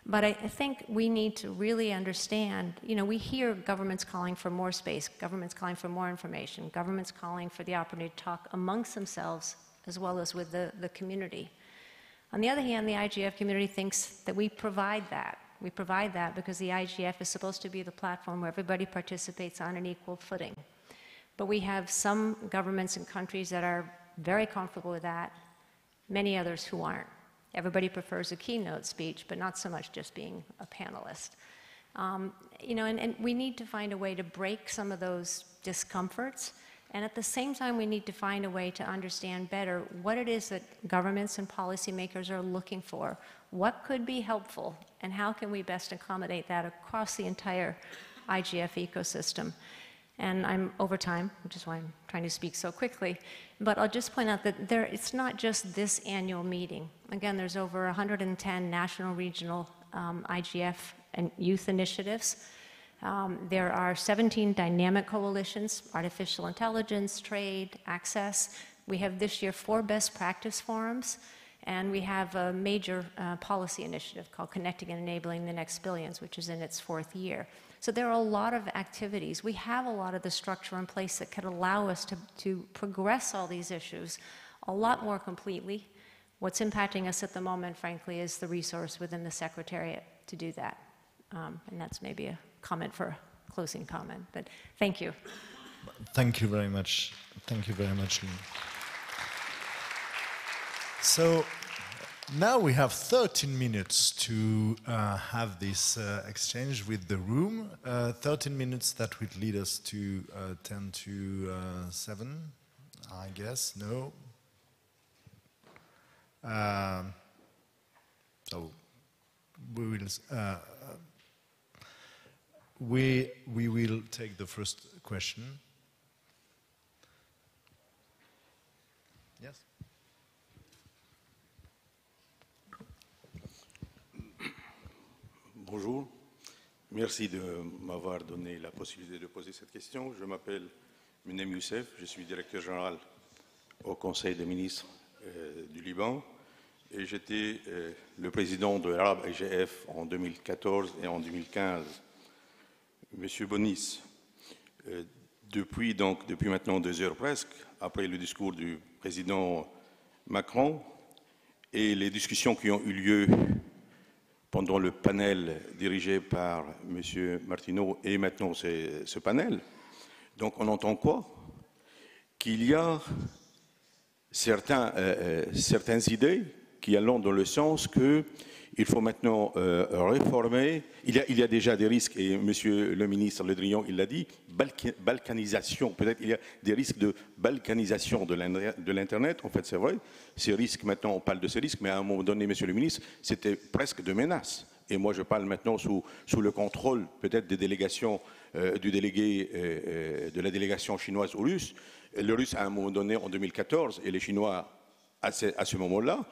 But I, think we need to really understand, you know, we hear governments calling for more space, governments calling for more information, governments calling for the opportunity to talk amongst themselves as well as with the, the community. On the other hand, the IGF community thinks that we provide that. We provide that because the IGF is supposed to be the platform where everybody participates on an equal footing. But we have some governments and countries that are very comfortable with that, many others who aren't. Everybody prefers a keynote speech, but not so much just being a panelist. Um, you know, and, and we need to find a way to break some of those discomforts. And at the same time, we need to find a way to understand better what it is that governments and policymakers are looking for. What could be helpful, and how can we best accommodate that across the entire IGF ecosystem? And I'm over time, which is why I'm trying to speak so quickly. But I'll just point out that there, it's not just this annual meeting. Again, there's over 110 national, regional um, IGF and youth initiatives. Um, there are 17 dynamic coalitions, artificial intelligence, trade, access. We have this year four best practice forums, and we have a major uh, policy initiative called Connecting and Enabling the Next Billions, which is in its fourth year. So there are a lot of activities. We have a lot of the structure in place that could allow us to, to progress all these issues a lot more completely. What's impacting us at the moment, frankly, is the resource within the Secretariat to do that. Um, and that's maybe a comment for a closing comment. But thank you. Thank you very much. Thank you very much, Lynn. So now we have 13 minutes to uh, have this uh, exchange with the room. Uh, 13 minutes that would lead us to uh, 10 to uh, 7, I guess. No? Um, so we will, uh, we, we will take the first question. Yes? Bonjour. Merci de m'avoir donné la possibilité de poser cette question. Je m'appelle Munem Youssef, je suis directeur général au Conseil des ministres euh, du Liban et j'étais euh, le président de l'Arab IGF en 2014 et en 2015. Monsieur Bonis, euh, depuis, donc, depuis maintenant deux heures presque, après le discours du président Macron et les discussions qui ont eu lieu pendant le panel dirigé par M. Martineau et maintenant ce panel. Donc on entend quoi? Qu'il y a certains, euh, euh, certaines idées qui allent dans le sens que il faut maintenant euh, réformer. Il y, a, déjà des risques, et Monsieur le ministre Le Drian, il l'a dit, balkanisation. Peut-être il y a des risques de balkanisation de l'Internet. En fait, c'est vrai. Ces risques, maintenant, on parle de ces risques, mais à un moment donné, Monsieur le ministre, c'était presque de menaces. Et moi, je parle maintenant sous, le contrôle, peut-être, des délégations, euh, du délégué euh, de la délégation chinoise aux Russes. Le Russe, à un moment donné, en 2014, et les Chinois, à ce moment-là,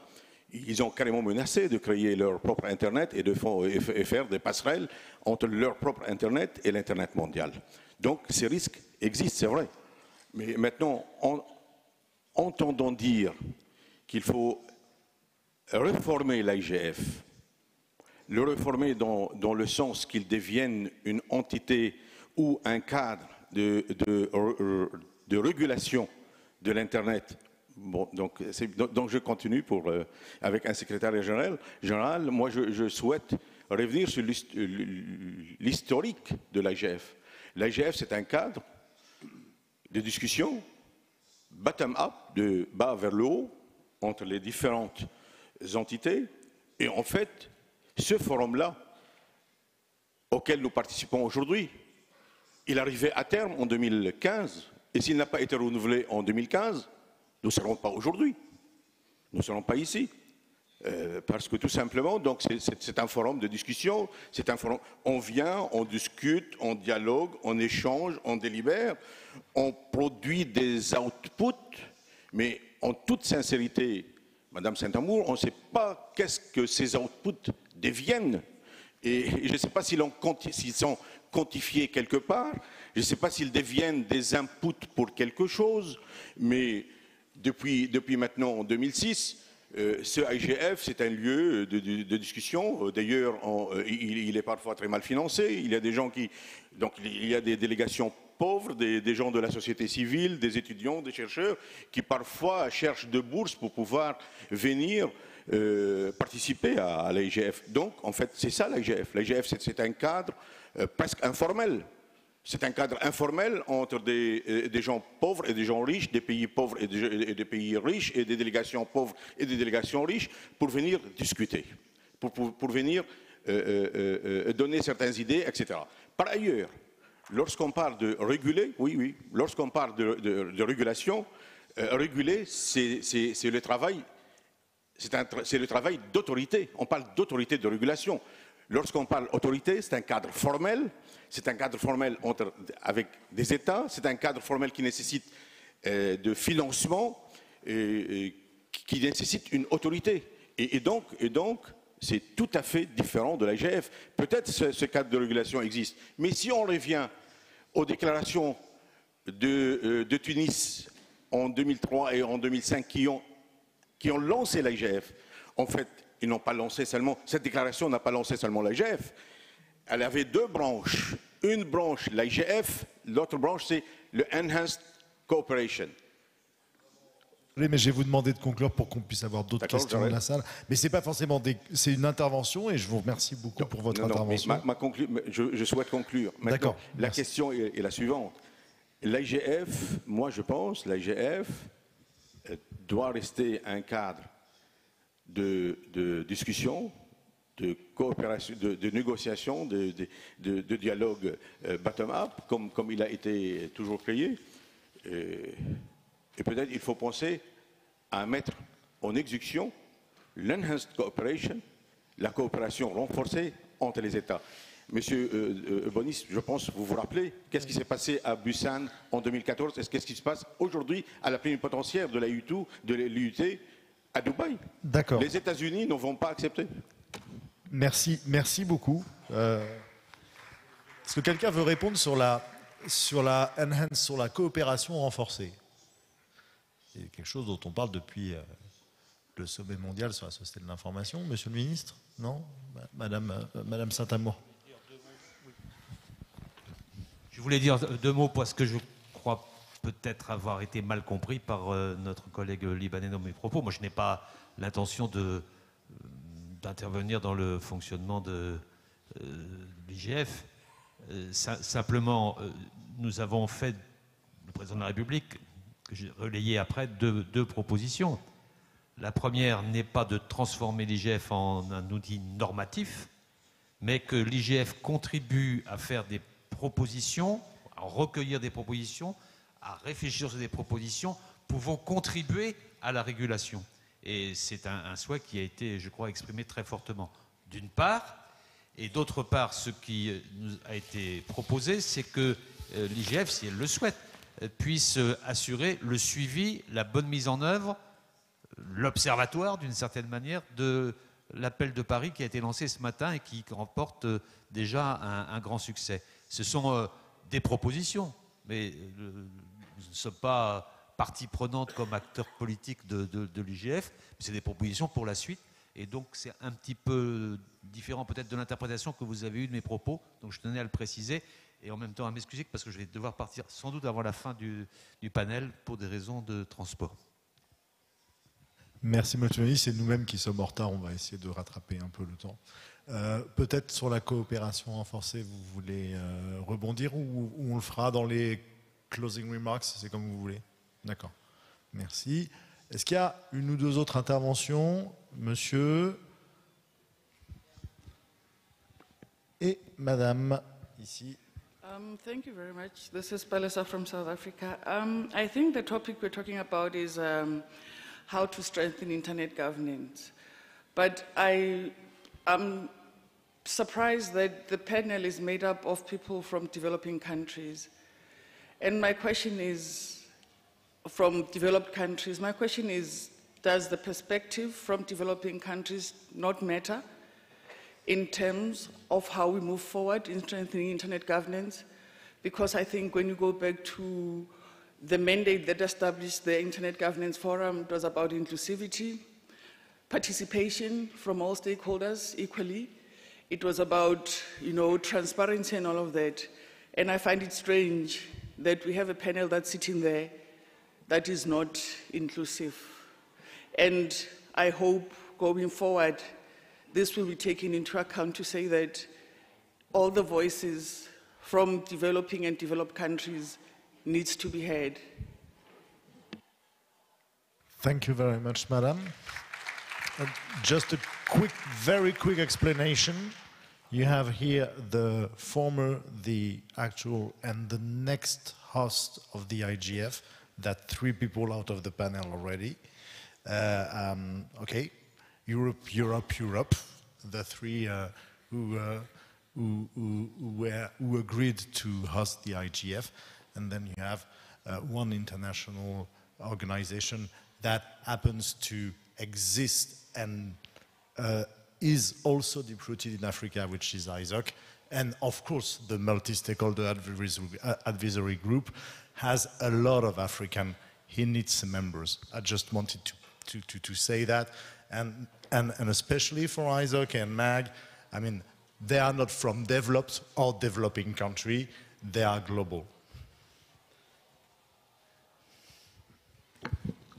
ils ont carrément menacé de créer leur propre Internet et de faire des passerelles entre leur propre Internet et l'Internet mondial. Donc ces risques existent, c'est vrai. Mais maintenant, en entendant dire qu'il faut réformer l'IGF, le réformer dans, le sens qu'il devienne une entité ou un cadre de, de régulation de l'Internet Donc, je continue euh, avec un secrétaire général. moi, je, souhaite revenir sur l'historique de l'IGF. L'IGF, c'est un cadre de discussion bottom-up, de bas vers le haut, entre les différentes entités. Et en fait, ce forum-là, auquel nous participons aujourd'hui, il arrivait à terme en 2015. Et s'il n'a pas été renouvelé en 2015, nous ne serons pas aujourd'hui. Nous ne serons pas ici. Euh, parce que tout simplement, donc c'est un forum de discussion, c'est un forum. On vient, on discute, on dialogue, on échange, on délibère, on produit des outputs, mais en toute sincérité, Madame Saint-Amour, on ne sait pas qu'est-ce que ces outputs deviennent. Et je ne sais pas s'ils sont quantifiés quelque part, je ne sais pas s'ils deviennent des inputs pour quelque chose, mais depuis, depuis maintenant 2006, euh, ce IGF, c'est un lieu de, discussion. Euh, d'ailleurs, euh, il, est parfois très mal financé. Il y a des gens qui, donc, il y a des délégations pauvres, des, gens de la société civile, des étudiants, des chercheurs, qui parfois cherchent de bourses pour pouvoir venir participer à, l'IGF. Donc, en fait, c'est ça l'IGF. L'IGF, c'est un cadre presque informel c'est un cadre informel entre euh, des, gens pauvres et des gens riches, des pays pauvres et des, pays riches, et des délégations pauvres et des délégations riches, pour venir discuter, pour, venir euh, euh, donner certaines idées, etc. Par ailleurs, lorsqu'on parle de réguler, oui, oui, lorsqu'on parle de, régulation, réguler, c'est le travail, c'est le travail d'autorité. On parle d'autorité de régulation. Lorsqu'on parle autorité, c'est un cadre formel c'est un cadre formel avec des États, c'est un cadre formel qui nécessite euh, de financement, et, qui nécessite une autorité. Et, donc, c'est tout à fait différent de l'IGF. Peut-être ce, ce cadre de régulation existe, mais si on revient aux déclarations de, euh, de Tunis en 2003 et en 2005 qui ont, qui ont lancé l'IGF, en fait, ils n'ont pas lancé seulement, cette déclaration n'a pas lancé seulement l'IGF, elle avait deux branches. Une branche, l'IGF, l'autre branche, c'est le Enhanced Cooperation. Oui, mais je vais vous demander de conclure pour qu'on puisse avoir d'autres questions dans la salle. Mais c'est pas forcément des... c'est une intervention et je vous remercie beaucoup pour votre intervention. Ma, je, souhaite conclure. D'accord. La question est, la suivante. L'IGF, moi je pense, l'IGF euh, doit rester un cadre de, de discussion, de coopération, de, négociation, de, dialogue euh, bottom-up, comme, comme, il a été toujours créé. Et, peut-être il faut penser à mettre en exécution l'enhanced cooperation, la coopération renforcée entre les États. Monsieur euh, euh, Bonis, je pense, vous vous rappelez, qu'est-ce qui s'est passé à Busan en 2014 et qu'est-ce qui se passe aujourd'hui à la plénipotentiaire de la de l'UT à Dubaï D'accord. Les États-Unis ne vont pas accepter. Merci, merci beaucoup. Euh, est-ce que quelqu'un veut répondre sur la, sur la enhance, sur la coopération renforcée? C'est quelque chose dont on parle depuis euh, le sommet mondial sur la société de l'information. Monsieur le ministre? Non? Madame, euh, Madame Saint-Amour Je voulais dire deux mots parce que je crois peut-être avoir été mal compris par notre collègue libanais dans mes propos. Moi, je n'ai pas l'intention de d'intervenir dans le fonctionnement de euh, l'IGF. Euh, simplement, euh, nous avons fait, le président de la République, que j'ai relayé après, deux propositions. La première n'est pas de transformer l'IGF en un outil normatif, mais que l'IGF contribue à faire des propositions, à recueillir des propositions, à réfléchir sur des propositions pouvant contribuer à la régulation. Et c'est un, souhait qui a été, je crois, exprimé très fortement. D'une part, et d'autre part, ce qui euh, nous a été proposé, c'est que euh, l'IGF, si elle le souhaite, euh, puisse assurer le suivi, la bonne mise en œuvre, l'observatoire, d'une certaine manière, de l'appel de Paris qui a été lancé ce matin et qui remporte déjà un, grand succès. Ce sont des propositions, mais ne sommes pas partie prenante comme acteur politique de, l'IGF, c'est des propositions pour la suite. Et donc c'est un petit peu différent peut-être de l'interprétation que vous avez eue de mes propos. Donc je tenais à le préciser et en même temps à m'excuser parce que je vais devoir partir sans doute avant la fin du, panel pour des raisons de transport. Merci Monsieur c'est nous-mêmes qui sommes en retard, on va essayer de rattraper un peu le temps. Euh, peut-être sur la coopération renforcée, vous voulez euh, rebondir ou, on le fera dans les closing remarks, c'est comme vous voulez D'accord. Merci. Est-ce qu'il y a une ou deux autres interventions Monsieur et Madame, ici? Um, thank you very much. This is Palesa from South Africa. Um, I think the topic we're talking about is um, how to strengthen internet governance. But I am surprised that the panel is made up of people from developing countries. And my question is from developed countries, my question is does the perspective from developing countries not matter in terms of how we move forward in strengthening internet governance? Because I think when you go back to the mandate that established the Internet Governance Forum, it was about inclusivity, participation from all stakeholders equally. It was about, you know, transparency and all of that. And I find it strange that we have a panel that's sitting there that is not inclusive. And I hope going forward, this will be taken into account to say that all the voices from developing and developed countries needs to be heard. Thank you very much, Madam. Uh, just a quick, very quick explanation. You have here the former, the actual, and the next host of the IGF. That three people out of the panel already. Uh, um, okay, Europe, Europe, Europe. The three uh, who, uh, who, who, were, who agreed to host the IGF, and then you have uh, one international organization that happens to exist and uh, is also deep-rooted in Africa, which is ISOC. And of course, the multi-stakeholder advisory, advisory, group has a lot of African HINITS members. I just wanted to, to, to, to say that. And, and, and especially for ISOC and MAG, I mean, they are not from developed or developing country, they are global.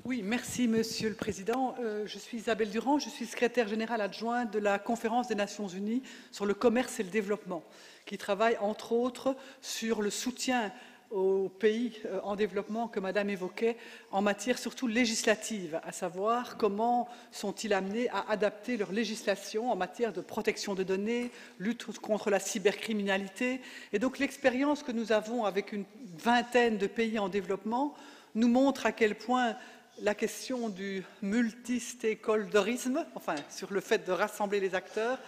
Oui, merci Monsieur le Président. Euh, je suis Isabelle Durand, je suis secrétaire générale adjointe de la Conférence des Nations Unies sur le commerce et le développement, qui travaille entre autres sur le soutien aux pays euh, en développement que Madame évoquait en matière surtout législative, à savoir comment sont-ils amenés à adapter leur législation en matière de protection de données, lutte contre la cybercriminalité. Et donc l'expérience que nous avons avec une vingtaine de pays en développement nous montre à quel point la question du multi-stakeholderisme, enfin sur le fait de rassembler les acteurs,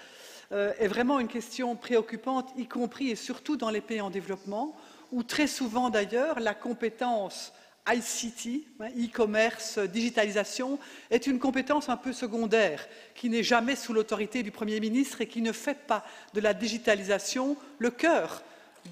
euh, est vraiment une question préoccupante, y compris et surtout dans les pays en développement, où très souvent d'ailleurs la compétence ICT, hein, e-commerce, digitalisation, est une compétence un peu secondaire, qui n'est jamais sous l'autorité du Premier ministre et qui ne fait pas de la digitalisation le cœur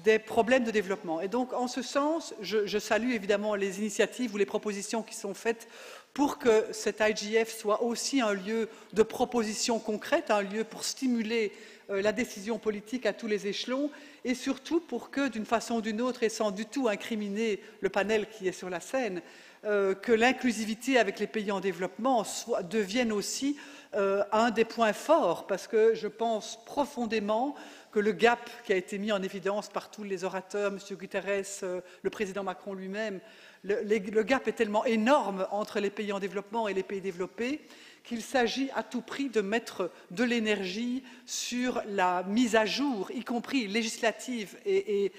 des problèmes de développement. Et donc, en ce sens, je, salue évidemment les initiatives ou les propositions qui sont faites pour que cet IGF soit aussi un lieu de propositions concrètes, un lieu pour stimuler euh, la décision politique à tous les échelons et surtout pour que, d'une façon ou d'une autre, et sans du tout incriminer le panel qui est sur la scène, euh, que l'inclusivité avec les pays en développement devienne aussi euh, un des points forts, parce que je pense profondément que le gap qui a été mis en évidence par tous les orateurs, M. Guterres, euh, le président Macron lui-même, le, le, gap est tellement énorme entre les pays en développement et les pays développés qu'il s'agit à tout prix de mettre de l'énergie sur la mise à jour, y compris législative et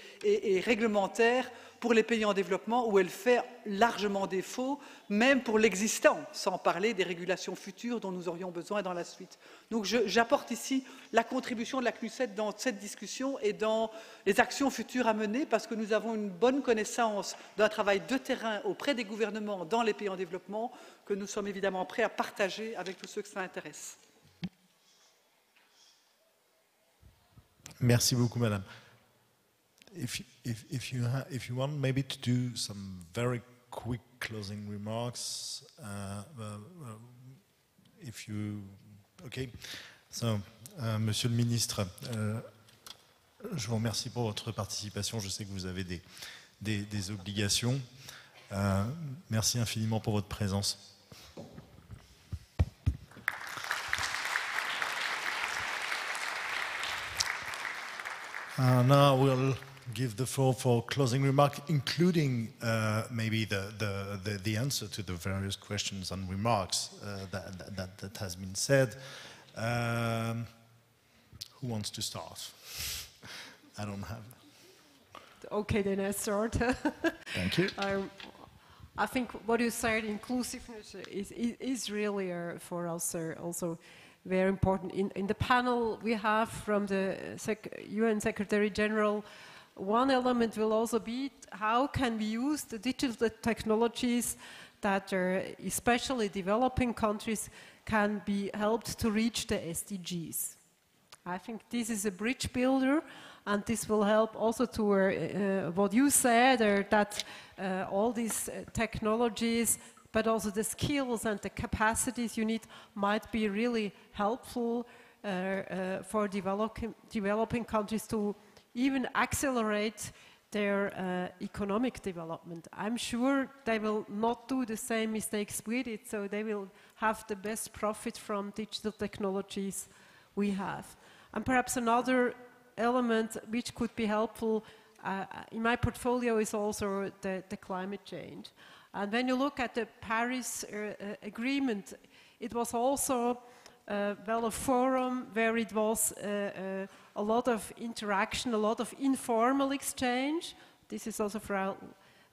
réglementaire, pour les pays en développement où elle fait largement défaut, même pour l'existant, sans parler des régulations futures dont nous aurions besoin dans la suite. Donc j'apporte ici la contribution de la CNUSET dans cette discussion et dans les actions futures à mener parce que nous avons une bonne connaissance d'un travail de terrain auprès des gouvernements dans les pays en développement que nous sommes évidemment prêts à partager avec tous ceux que ça intéresse. Merci beaucoup, Madame. If, if, you if you want maybe to do some very quick closing remarks, uh, uh, uh if you, okay. So, uh, Monsieur le Ministre, uh, je vous remercie pour votre participation. Je sais que vous avez des, obligations. Uh, merci infiniment pour votre présence. we'll give the floor for closing remark, including uh, maybe the, the, the, the, answer to the various questions and remarks uh, that, that, that, has been said. Um, who wants to start? I don't have. Okay, then I start. Thank you. Um, I think what you said, inclusiveness, is, is really uh, for us uh, also very important. In, in the panel we have from the Sec UN Secretary General, one element will also be how can we use the digital technologies that are especially developing countries can be helped to reach the SDGs. I think this is a bridge builder and this will help also to uh, uh, what you said, uh, that uh, all these uh, technologies, but also the skills and the capacities you need might be really helpful uh, for developing, developing countries to even accelerate their economic development. I'm sure they will not do the same mistakes we did, so they will have the best profit from digital technologies we have. And perhaps another element which could be helpful uh, in my portfolio is also the, the, climate change. And when you look at the Paris uh, uh Agreement, it was also uh, well a forum where it was uh, uh, a lot of interaction, a lot of informal exchange. This is also for our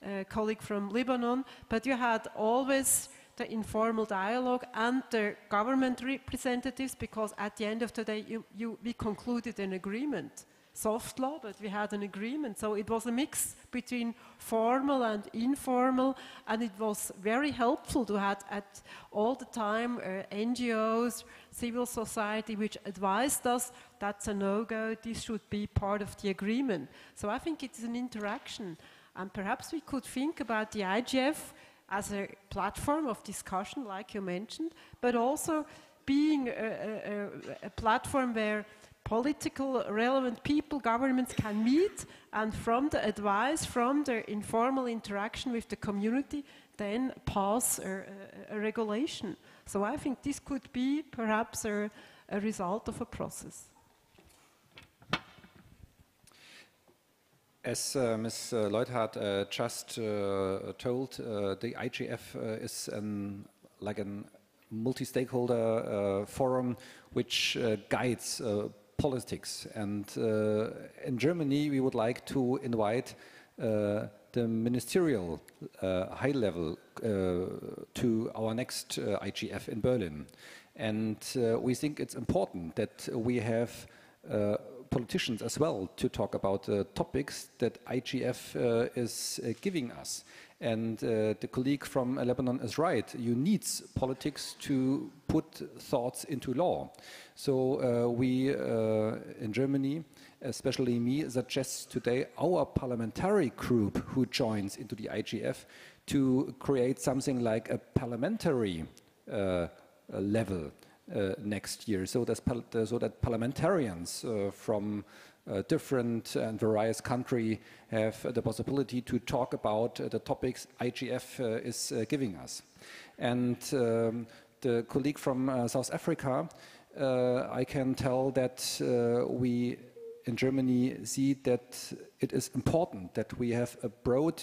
uh, colleague from Lebanon, but you had always the informal dialogue and the government representatives because at the end of the day you, you, we concluded an agreement soft law but we had an agreement. So it was a mix between formal and informal and it was very helpful to have at all the time uh, NGOs civil society which advised us that's a no-go this should be part of the agreement. So I think it's an interaction and perhaps we could think about the IGF as a platform of discussion, like you mentioned, but also being a, a, a, platform where political relevant people, governments can meet and from the advice, from the informal interaction with the community, then pass a, a regulation. So I think this could be perhaps a, result of a process. As uh, Ms. Uh, Leuthard uh, just uh, told, uh, the IGF uh, is an, like a multi-stakeholder forum which guides politics. And uh, in Germany, we would like to invite uh, the ministerial uh, high level to our next IGF in Berlin. And we think it's important that we have politicians as well to talk about the topics that IGF uh, is uh, giving us. And uh, the colleague from Lebanon is right. You need politics to put thoughts into law. So uh, we uh, in Germany, especially me, suggest today our parliamentary group who joins into the IGF to create something like a parliamentary uh, level uh, next year, so, so that parliamentarians uh, from uh, different and various countries have the possibility to talk about uh, the topics IGF uh, is giving us. And um, the colleague from South Africa, I can tell that we in Germany see that it is important that we have a broad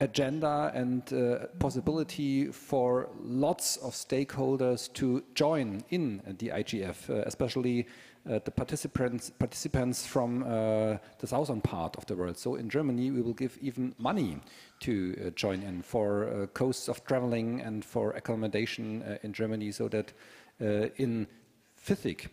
agenda and uh, possibility for lots of stakeholders to join in the IGF, uh, especially uh, the participants, participants from uh, the southern part of the world. So in Germany, we will give even money to uh, join in for uh, costs of traveling and for accommodation in Germany so that in FITHIC,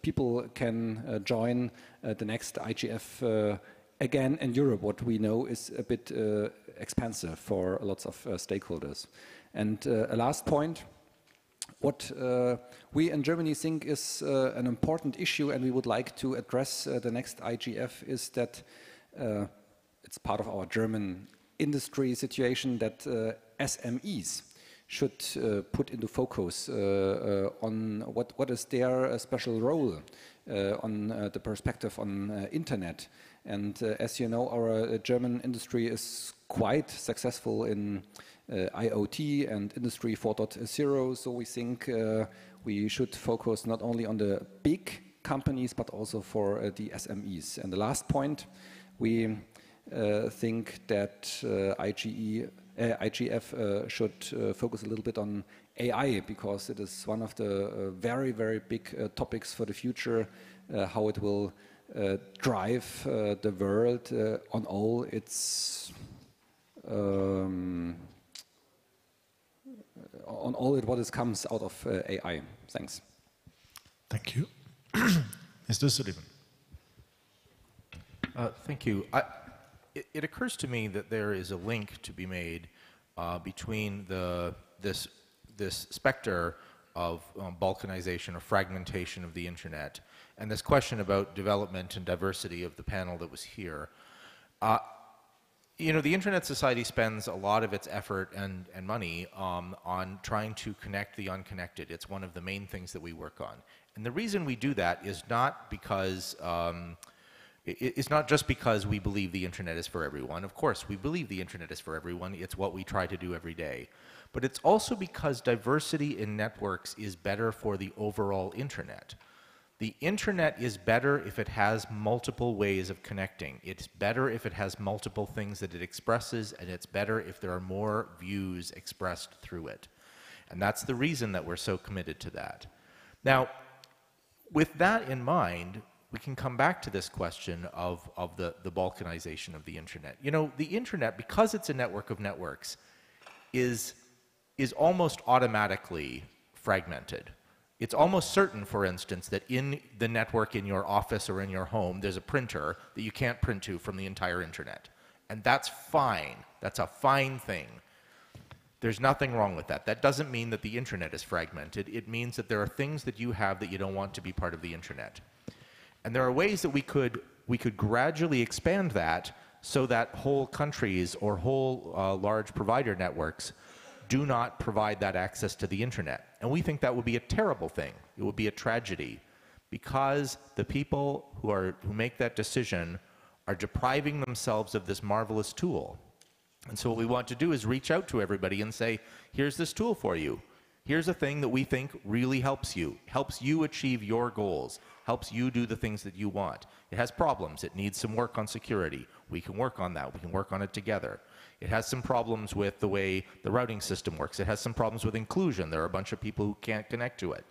people can join the next IGF again in Europe, what we know is a bit uh, expensive for lots of uh, stakeholders. And uh, a last point, what uh, we in Germany think is uh, an important issue and we would like to address uh, the next IGF is that it's part of our German industry situation that SMEs should put into focus on what, what is their special role on the perspective on internet. And uh, as you know, our uh, German industry is quite successful in uh, IoT and Industry 4.0. So we think we should focus not only on the big companies, but also for the SMEs. And the last point, we uh, think that uh, IGE, uh, IGF should focus a little bit on AI because it is one of the very, very big topics for the future, how it will uh, drive uh, the world uh, on all its um, on all it what is comes out of uh, AI. Thanks. Thank you. Mr. Sullivan. Uh, thank you. I, it, it, occurs to me that there is a link to be made uh, between the this this specter of um, balkanization or fragmentation of the internet and this question about development and diversity of the panel that was here. Uh, you know, the Internet Society spends a lot of its effort and, and money um, on trying to connect the unconnected. It's one of the main things that we work on. And the reason we do that is not because, um, it, it's not just because we believe the Internet is for everyone. Of course, we believe the Internet is for everyone. It's what we try to do every day. But it's also because diversity in networks is better for the overall Internet. The internet is better if it has multiple ways of connecting. It's better if it has multiple things that it expresses, and it's better if there are more views expressed through it. And that's the reason that we're so committed to that. Now, with that in mind, we can come back to this question of, of the, the balkanization of the internet. You know, the internet, because it's a network of networks, is, is almost automatically fragmented. It's almost certain, for instance, that in the network in your office or in your home, there's a printer that you can't print to from the entire internet. And that's fine. That's a fine thing. There's nothing wrong with that. That doesn't mean that the internet is fragmented. It means that there are things that you have that you don't want to be part of the internet. And there are ways that we could, we could gradually expand that so that whole countries or whole uh, large provider networks do not provide that access to the internet. And we think that would be a terrible thing. It would be a tragedy because the people who, are, who make that decision are depriving themselves of this marvelous tool. And so what we want to do is reach out to everybody and say, here's this tool for you. Here's a thing that we think really helps you, helps you achieve your goals, helps you do the things that you want. It has problems. It needs some work on security. We can work on that. We can work on it together. It has some problems with the way the routing system works. It has some problems with inclusion. There are a bunch of people who can't connect to it.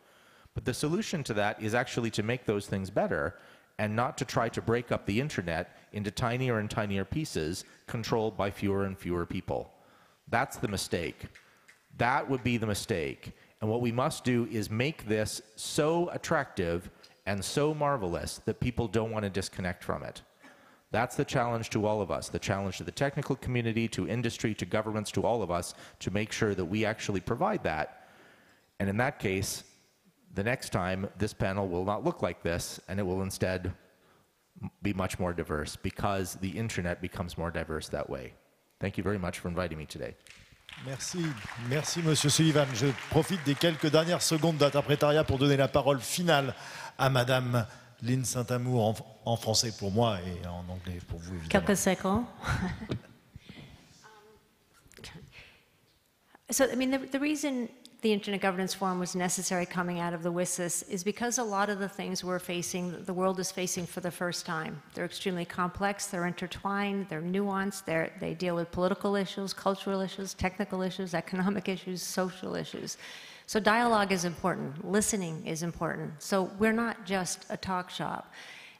But the solution to that is actually to make those things better and not to try to break up the internet into tinier and tinier pieces controlled by fewer and fewer people. That's the mistake. That would be the mistake. And what we must do is make this so attractive and so marvelous that people don't want to disconnect from it. That's the challenge to all of us, the challenge to the technical community, to industry, to governments, to all of us, to make sure that we actually provide that. And in that case, the next time, this panel will not look like this, and it will instead be much more diverse because the internet becomes more diverse that way. Thank you very much for inviting me today. Merci, merci Monsieur Sullivan. Je profite des quelques dernières secondes d'interprétariat pour donner la parole finale à Madame Lynn St. Amour en, en, français pour moi et en anglais pour vous, évidemment. Quelques secondes. Um, so, I mean, the, the reason the Internet Governance Forum was necessary coming out of the WSIS is because a lot of the things we're facing, the world is facing for the first time. They're extremely complex, they're intertwined, they're nuanced, they're, they deal with political issues, cultural issues, technical issues, economic issues, social issues. So dialogue is important, listening is important. So we're not just a talk shop.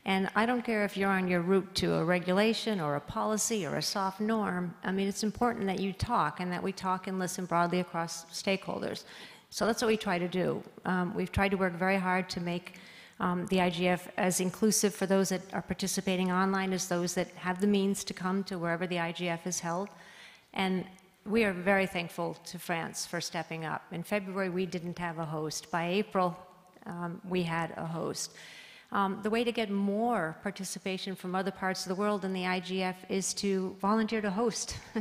And I don't care if you're on your route to a regulation or a policy or a soft norm. I mean, it's important that you talk and that we talk and listen broadly across stakeholders. So that's what we try to do. Um, we've tried to work very hard to make um, the IGF as inclusive for those that are participating online as those that have the means to come to wherever the IGF is held. And we are very thankful to France for stepping up. In February, we didn't have a host. By April, um, we had a host. Um, the way to get more participation from other parts of the world in the IGF is to volunteer to host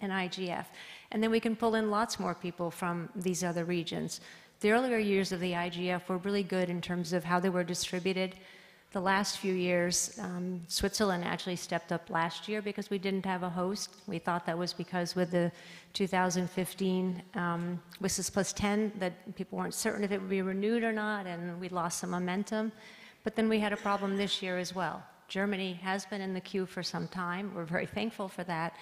an IGF. And then we can pull in lots more people from these other regions. The earlier years of the IGF were really good in terms of how they were distributed the last few years, um, Switzerland actually stepped up last year because we didn't have a host. We thought that was because with the 2015 um, WSIS Plus 10 that people weren't certain if it would be renewed or not, and we lost some momentum. But then we had a problem this year as well. Germany has been in the queue for some time. We're very thankful for that.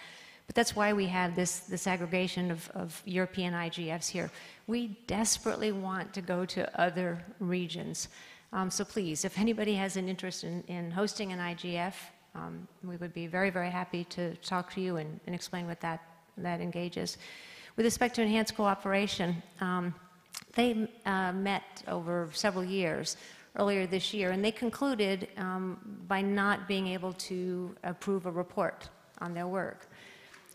But that's why we have this, this aggregation of, of European IGFs here. We desperately want to go to other regions. Um, so please, if anybody has an interest in, in hosting an IGF, um, we would be very, very happy to talk to you and, and explain what that, that engages. With respect to enhanced cooperation, um, they uh, met over several years earlier this year, and they concluded um, by not being able to approve a report on their work.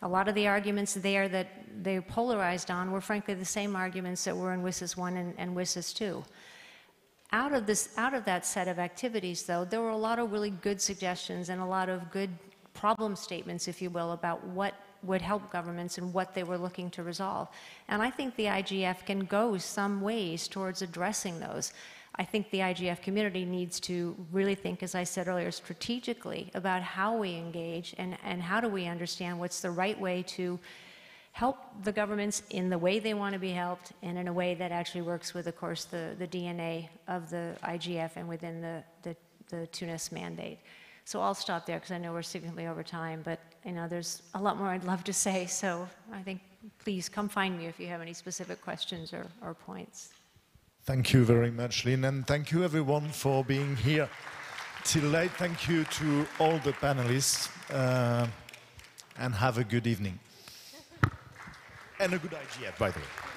A lot of the arguments there that they polarized on were frankly the same arguments that were in WSIS 1 and, and WSIS 2. Out of, this, out of that set of activities, though, there were a lot of really good suggestions and a lot of good problem statements, if you will, about what would help governments and what they were looking to resolve. And I think the IGF can go some ways towards addressing those. I think the IGF community needs to really think, as I said earlier, strategically about how we engage and, and how do we understand what's the right way to help the governments in the way they want to be helped and in a way that actually works with, of course, the, the DNA of the IGF and within the, the, the Tunis mandate. So I'll stop there because I know we're significantly over time, but you know, there's a lot more I'd love to say. So I think please come find me if you have any specific questions or, or points. Thank you very much, Lynn, and thank you everyone for being here till late. Thank you to all the panelists, uh, and have a good evening. And a good IGF, by the way.